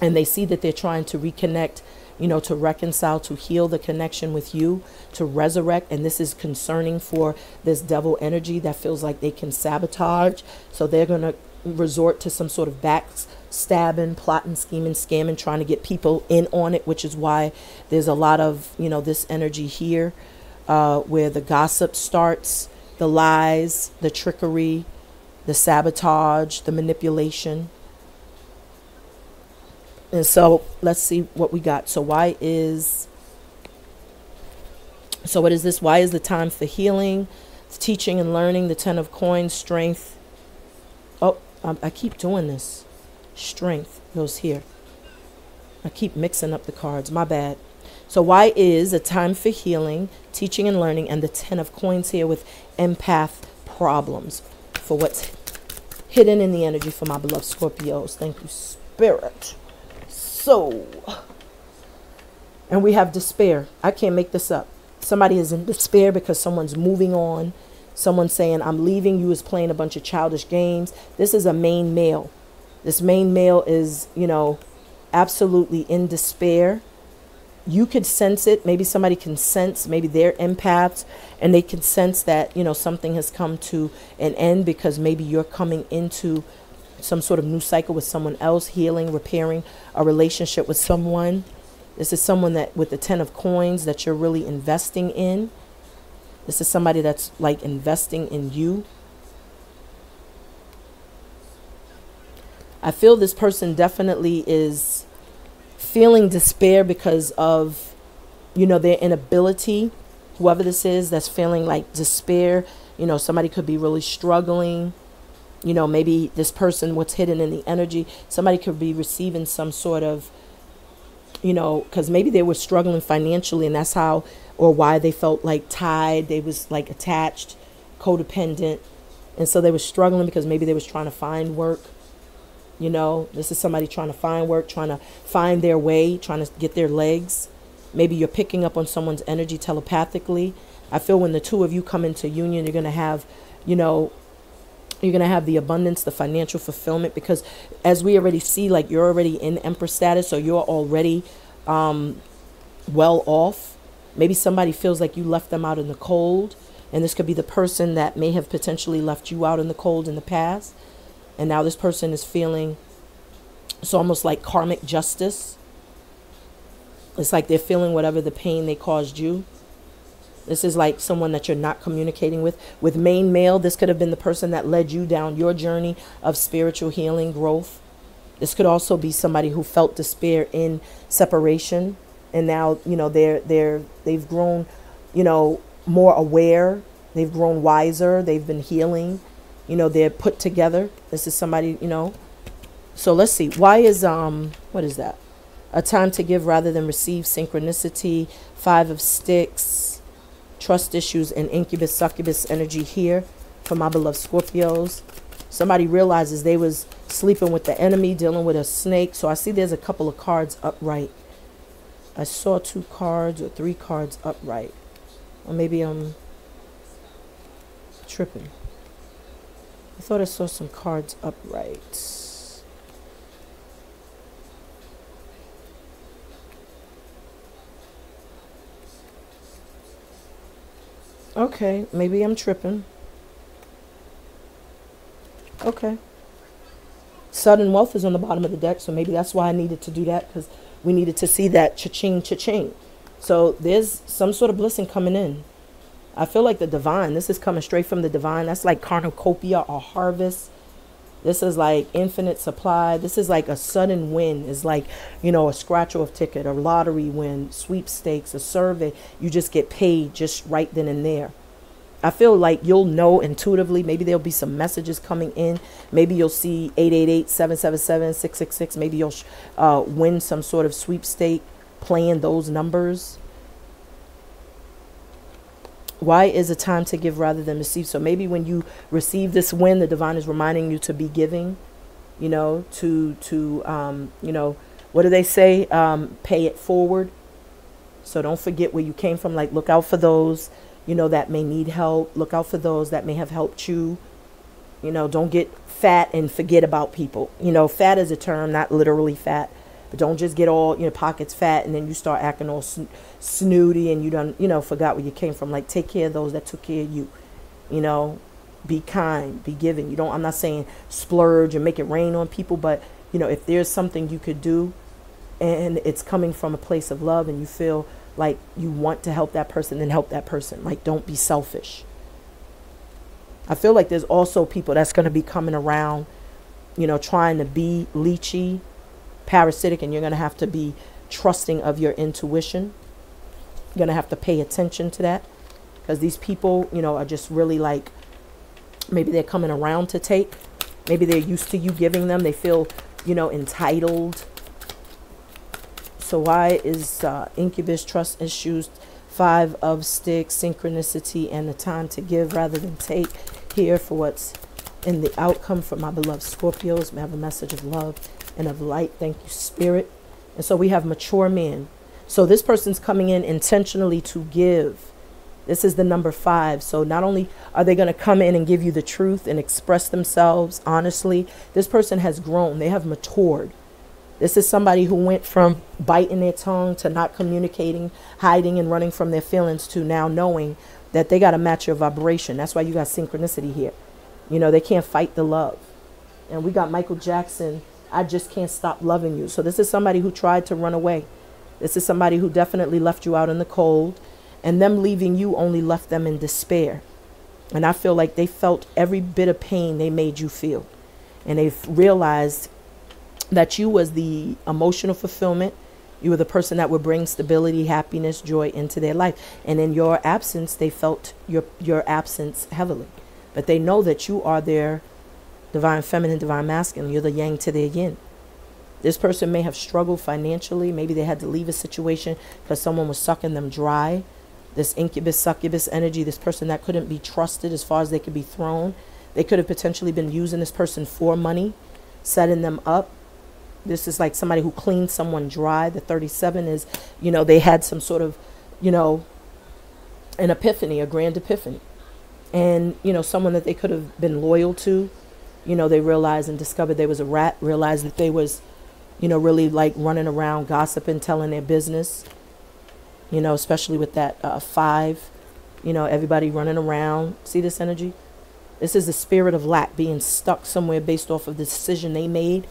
and they see that they're trying to reconnect you know, to reconcile, to heal the connection with you, to resurrect. And this is concerning for this devil energy that feels like they can sabotage. So they're going to resort to some sort of backstabbing, plotting, scheming, scamming, trying to get people in on it, which is why there's a lot of, you know, this energy here uh, where the gossip starts, the lies, the trickery, the sabotage, the manipulation. And so let's see what we got. So why is so what is this? Why is the time for healing, teaching and learning, the 10 of coins, strength. Oh, I, I keep doing this. Strength goes here. I keep mixing up the cards. My bad. So why is a time for healing, teaching and learning, and the 10 of coins here with empath problems for what's hidden in the energy for my beloved Scorpios. Thank you, Spirit. So, and we have despair. I can't make this up. Somebody is in despair because someone's moving on. Someone saying, I'm leaving you is playing a bunch of childish games. This is a main male. This main male is, you know, absolutely in despair. You could sense it. Maybe somebody can sense, maybe they're empaths and they can sense that, you know, something has come to an end because maybe you're coming into some sort of new cycle with someone else, healing, repairing a relationship with someone. This is someone that with the 10 of coins that you're really investing in. This is somebody that's like investing in you. I feel this person definitely is feeling despair because of, you know, their inability. Whoever this is that's feeling like despair, you know, somebody could be really struggling you know maybe this person what's hidden in the energy somebody could be receiving some sort of you know because maybe they were struggling financially and that's how or why they felt like tied they was like attached codependent. And so they were struggling because maybe they was trying to find work you know? This is somebody trying to find work trying to find their way trying to get their legs. Maybe you're picking up on someone's energy telepathically. I feel when the two of you come into union you're going to have you know you're going to have the abundance, the financial fulfillment, because as we already see, like you're already in empress status, so you're already um, well off. Maybe somebody feels like you left them out in the cold, and this could be the person that may have potentially left you out in the cold in the past. And now this person is feeling it's almost like karmic justice. It's like they're feeling whatever the pain they caused you. This is like someone that you're not communicating with. With main male, this could have been the person that led you down your journey of spiritual healing, growth. This could also be somebody who felt despair in separation and now, you know, they're they're they've grown, you know, more aware, they've grown wiser, they've been healing, you know, they're put together. This is somebody, you know. So let's see. Why is um what is that? A time to give rather than receive synchronicity, 5 of sticks trust issues and incubus succubus energy here for my beloved Scorpios. Somebody realizes they was sleeping with the enemy, dealing with a snake. So I see there's a couple of cards upright. I saw two cards or three cards upright. Or maybe I'm tripping. I thought I saw some cards upright. Okay, maybe I'm tripping. Okay. Sudden wealth is on the bottom of the deck, so maybe that's why I needed to do that because we needed to see that cha-ching, cha-ching. So there's some sort of blessing coming in. I feel like the divine. This is coming straight from the divine. That's like cornucopia or harvest. This is like infinite supply. This is like a sudden win. It's like, you know, a scratch off ticket, a lottery win, sweepstakes, a survey. You just get paid just right then and there. I feel like you'll know intuitively. Maybe there'll be some messages coming in. Maybe you'll see 888 777 666. Maybe you'll uh, win some sort of sweepstake playing those numbers. Why is a time to give rather than receive? So maybe when you receive this win, the divine is reminding you to be giving, you know, to to um, you know, what do they say? Um, pay it forward. So don't forget where you came from. Like look out for those, you know, that may need help. Look out for those that may have helped you. You know, don't get fat and forget about people. You know, fat is a term, not literally fat but don't just get all your pockets fat and then you start acting all sn- snooty and you done, you know, forgot where you came from. Like take care of those that took care of you. You know, be kind, be giving. You don't. I'm not saying splurge and make it rain on people, but you know, if there's something you could do, and it's coming from a place of love, and you feel like you want to help that person, then help that person. Like don't be selfish. I feel like there's also people that's going to be coming around, you know, trying to be leechy parasitic and you're going to have to be trusting of your intuition. You're going to have to pay attention to that because these people, you know, are just really like maybe they're coming around to take. Maybe they're used to you giving them. They feel, you know, entitled. So why is uh, incubus trust issues five of sticks, synchronicity, and the time to give rather than take here for what's in the outcome for my beloved Scorpios. We have a message of love and of light. Thank you, Spirit. And so we have mature men. So this person's coming in intentionally to give. This is the number five. So not only are they going to come in and give you the truth and express themselves honestly, this person has grown. They have matured. This is somebody who went from biting their tongue to not communicating, hiding and running from their feelings to now knowing that they got to match your vibration. That's why you got synchronicity here. You know, they can't fight the love. And we got Michael Jackson I just can't stop loving you. So this is somebody who tried to run away. This is somebody who definitely left you out in the cold. And them leaving you only left them in despair. And I feel like they felt every bit of pain they made you feel. And they've realized that you was the emotional fulfillment. You were the person that would bring stability, happiness, joy into their life. And in your absence, they felt your your absence heavily. But they know that you are their divine feminine, divine masculine. You're the yang to their yin. This person may have struggled financially. Maybe they had to leave a situation because someone was sucking them dry. This incubus, succubus energy, this person that couldn't be trusted as far as they could be thrown. They could have potentially been using this person for money, setting them up. This is like somebody who cleaned someone dry. The 37 is, you know, they had some sort of, you know, an epiphany, a grand epiphany. And, you know, someone that they could have been loyal to, you know, they realized and discovered there was a rat, realized that they was, you know, really like running around gossiping, telling their business, you know, especially with that uh, five, you know, everybody running around. See this energy? This is the spirit of lack being stuck somewhere based off of the decision they made.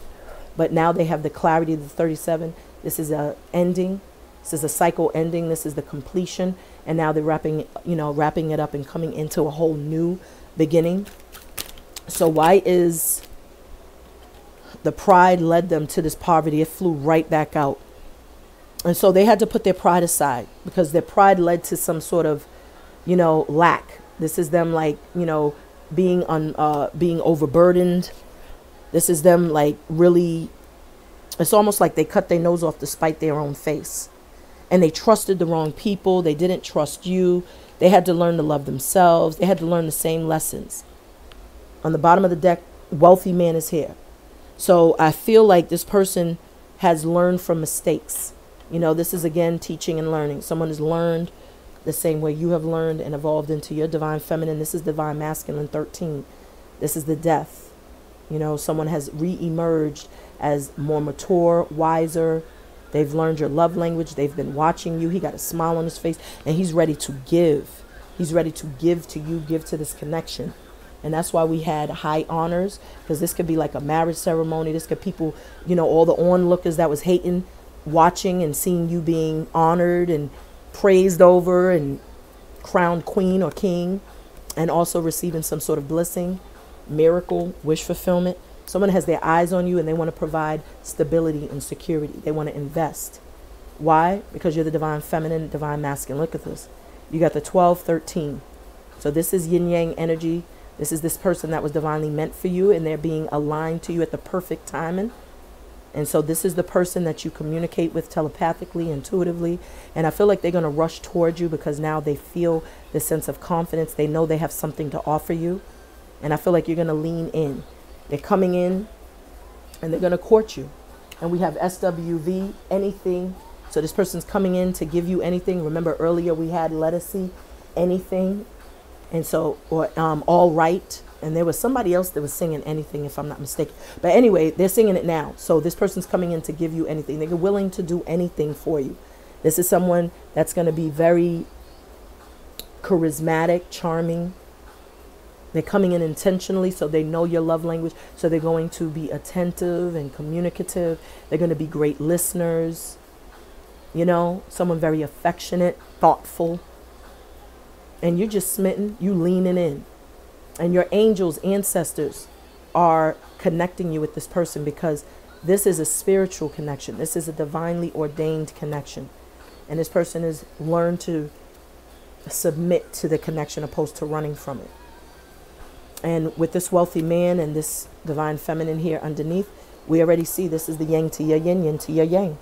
But now they have the clarity of the 37. This is a ending. This is a cycle ending. This is the completion. And now they're wrapping, you know, wrapping it up and coming into a whole new beginning. So why is the pride led them to this poverty? It flew right back out. And so they had to put their pride aside because their pride led to some sort of, you know, lack. This is them like, you know, being on uh being overburdened. This is them like really it's almost like they cut their nose off to spite their own face. And they trusted the wrong people. They didn't trust you. They had to learn to love themselves. They had to learn the same lessons on the bottom of the deck, wealthy man is here. So I feel like this person has learned from mistakes. You know, this is again teaching and learning. Someone has learned the same way you have learned and evolved into your divine feminine. This is divine masculine 13. This is the death. You know, someone has re emerged as more mature, wiser. They've learned your love language. They've been watching you. He got a smile on his face and he's ready to give. He's ready to give to you, give to this connection and that's why we had high honors because this could be like a marriage ceremony. This could people you know all the onlookers that was hating watching and seeing you being honored and praised over and crowned queen or king and also receiving some sort of blessing miracle wish fulfillment. Someone has their eyes on you and they want to provide stability and security. They want to invest. Why? Because you're the divine feminine divine masculine. Look at this. You got the 12 13 so this is yin yang energy this is this person that was divinely meant for you and they're being aligned to you at the perfect timing. And so this is the person that you communicate with telepathically, intuitively. And I feel like they're going to rush towards you because now they feel the sense of confidence. They know they have something to offer you. And I feel like you're going to lean in. They're coming in and they're going to court you. And we have SWV, anything. So this person's coming in to give you anything. Remember earlier we had Ledisi anything. And so, or um, all right and there was somebody else that was singing anything if i'm not mistaken. But anyway they're singing it now. So this person's coming in to give you anything. They're willing to do anything for you. This is someone that's going to be very charismatic charming. They're coming in intentionally so they know your love language so they're going to be attentive and communicative. They're going to be great listeners. You know someone very affectionate thoughtful and you're just smitten you leaning in and your angels, ancestors are connecting you with this person because this is a spiritual connection. This is a divinely ordained connection. And this person has learned to submit to the connection opposed to running from it. And with this wealthy man and this divine feminine here underneath, we already see this is the yang to your yin, yin to your yang.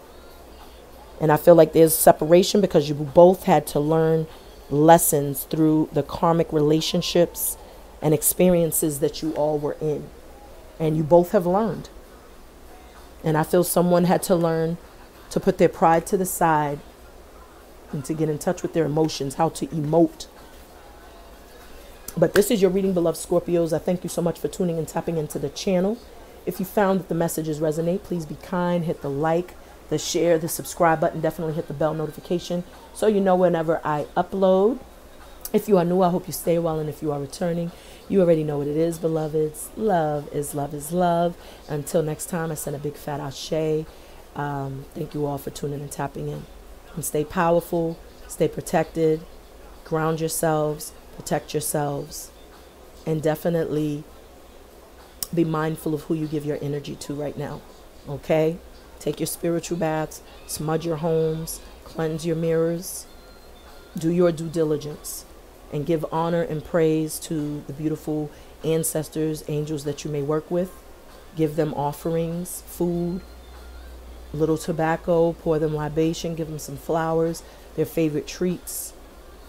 And I feel like there's separation because you both had to learn lessons through the karmic relationships and experiences that you all were in. And you both have learned. And I feel someone had to learn to put their pride to the side and to get in touch with their emotions, how to emote. But this is your reading, beloved Scorpios. I thank you so much for tuning and tapping into the channel. If you found that the messages resonate, please be kind, hit the like, the share, the subscribe button. Definitely hit the bell notification so you know whenever I upload. If you are new, I hope you stay well. And if you are returning, you already know what it is, beloveds. Love is love is love. Until next time, I send a big fat ashe. Um, thank you all for tuning and tapping in. And stay powerful, stay protected, ground yourselves, protect yourselves, and definitely be mindful of who you give your energy to right now. Okay? Take your spiritual baths, smudge your homes, cleanse your mirrors, do your due diligence and give honor and praise to the beautiful ancestors, angels that you may work with. Give them offerings, food, little tobacco, pour them libation, give them some flowers, their favorite treats.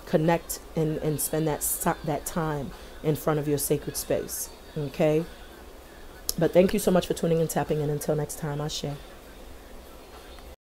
Connect and, and spend that, that time in front of your sacred space. Okay? But thank you so much for tuning and tapping in. Until next time, I share.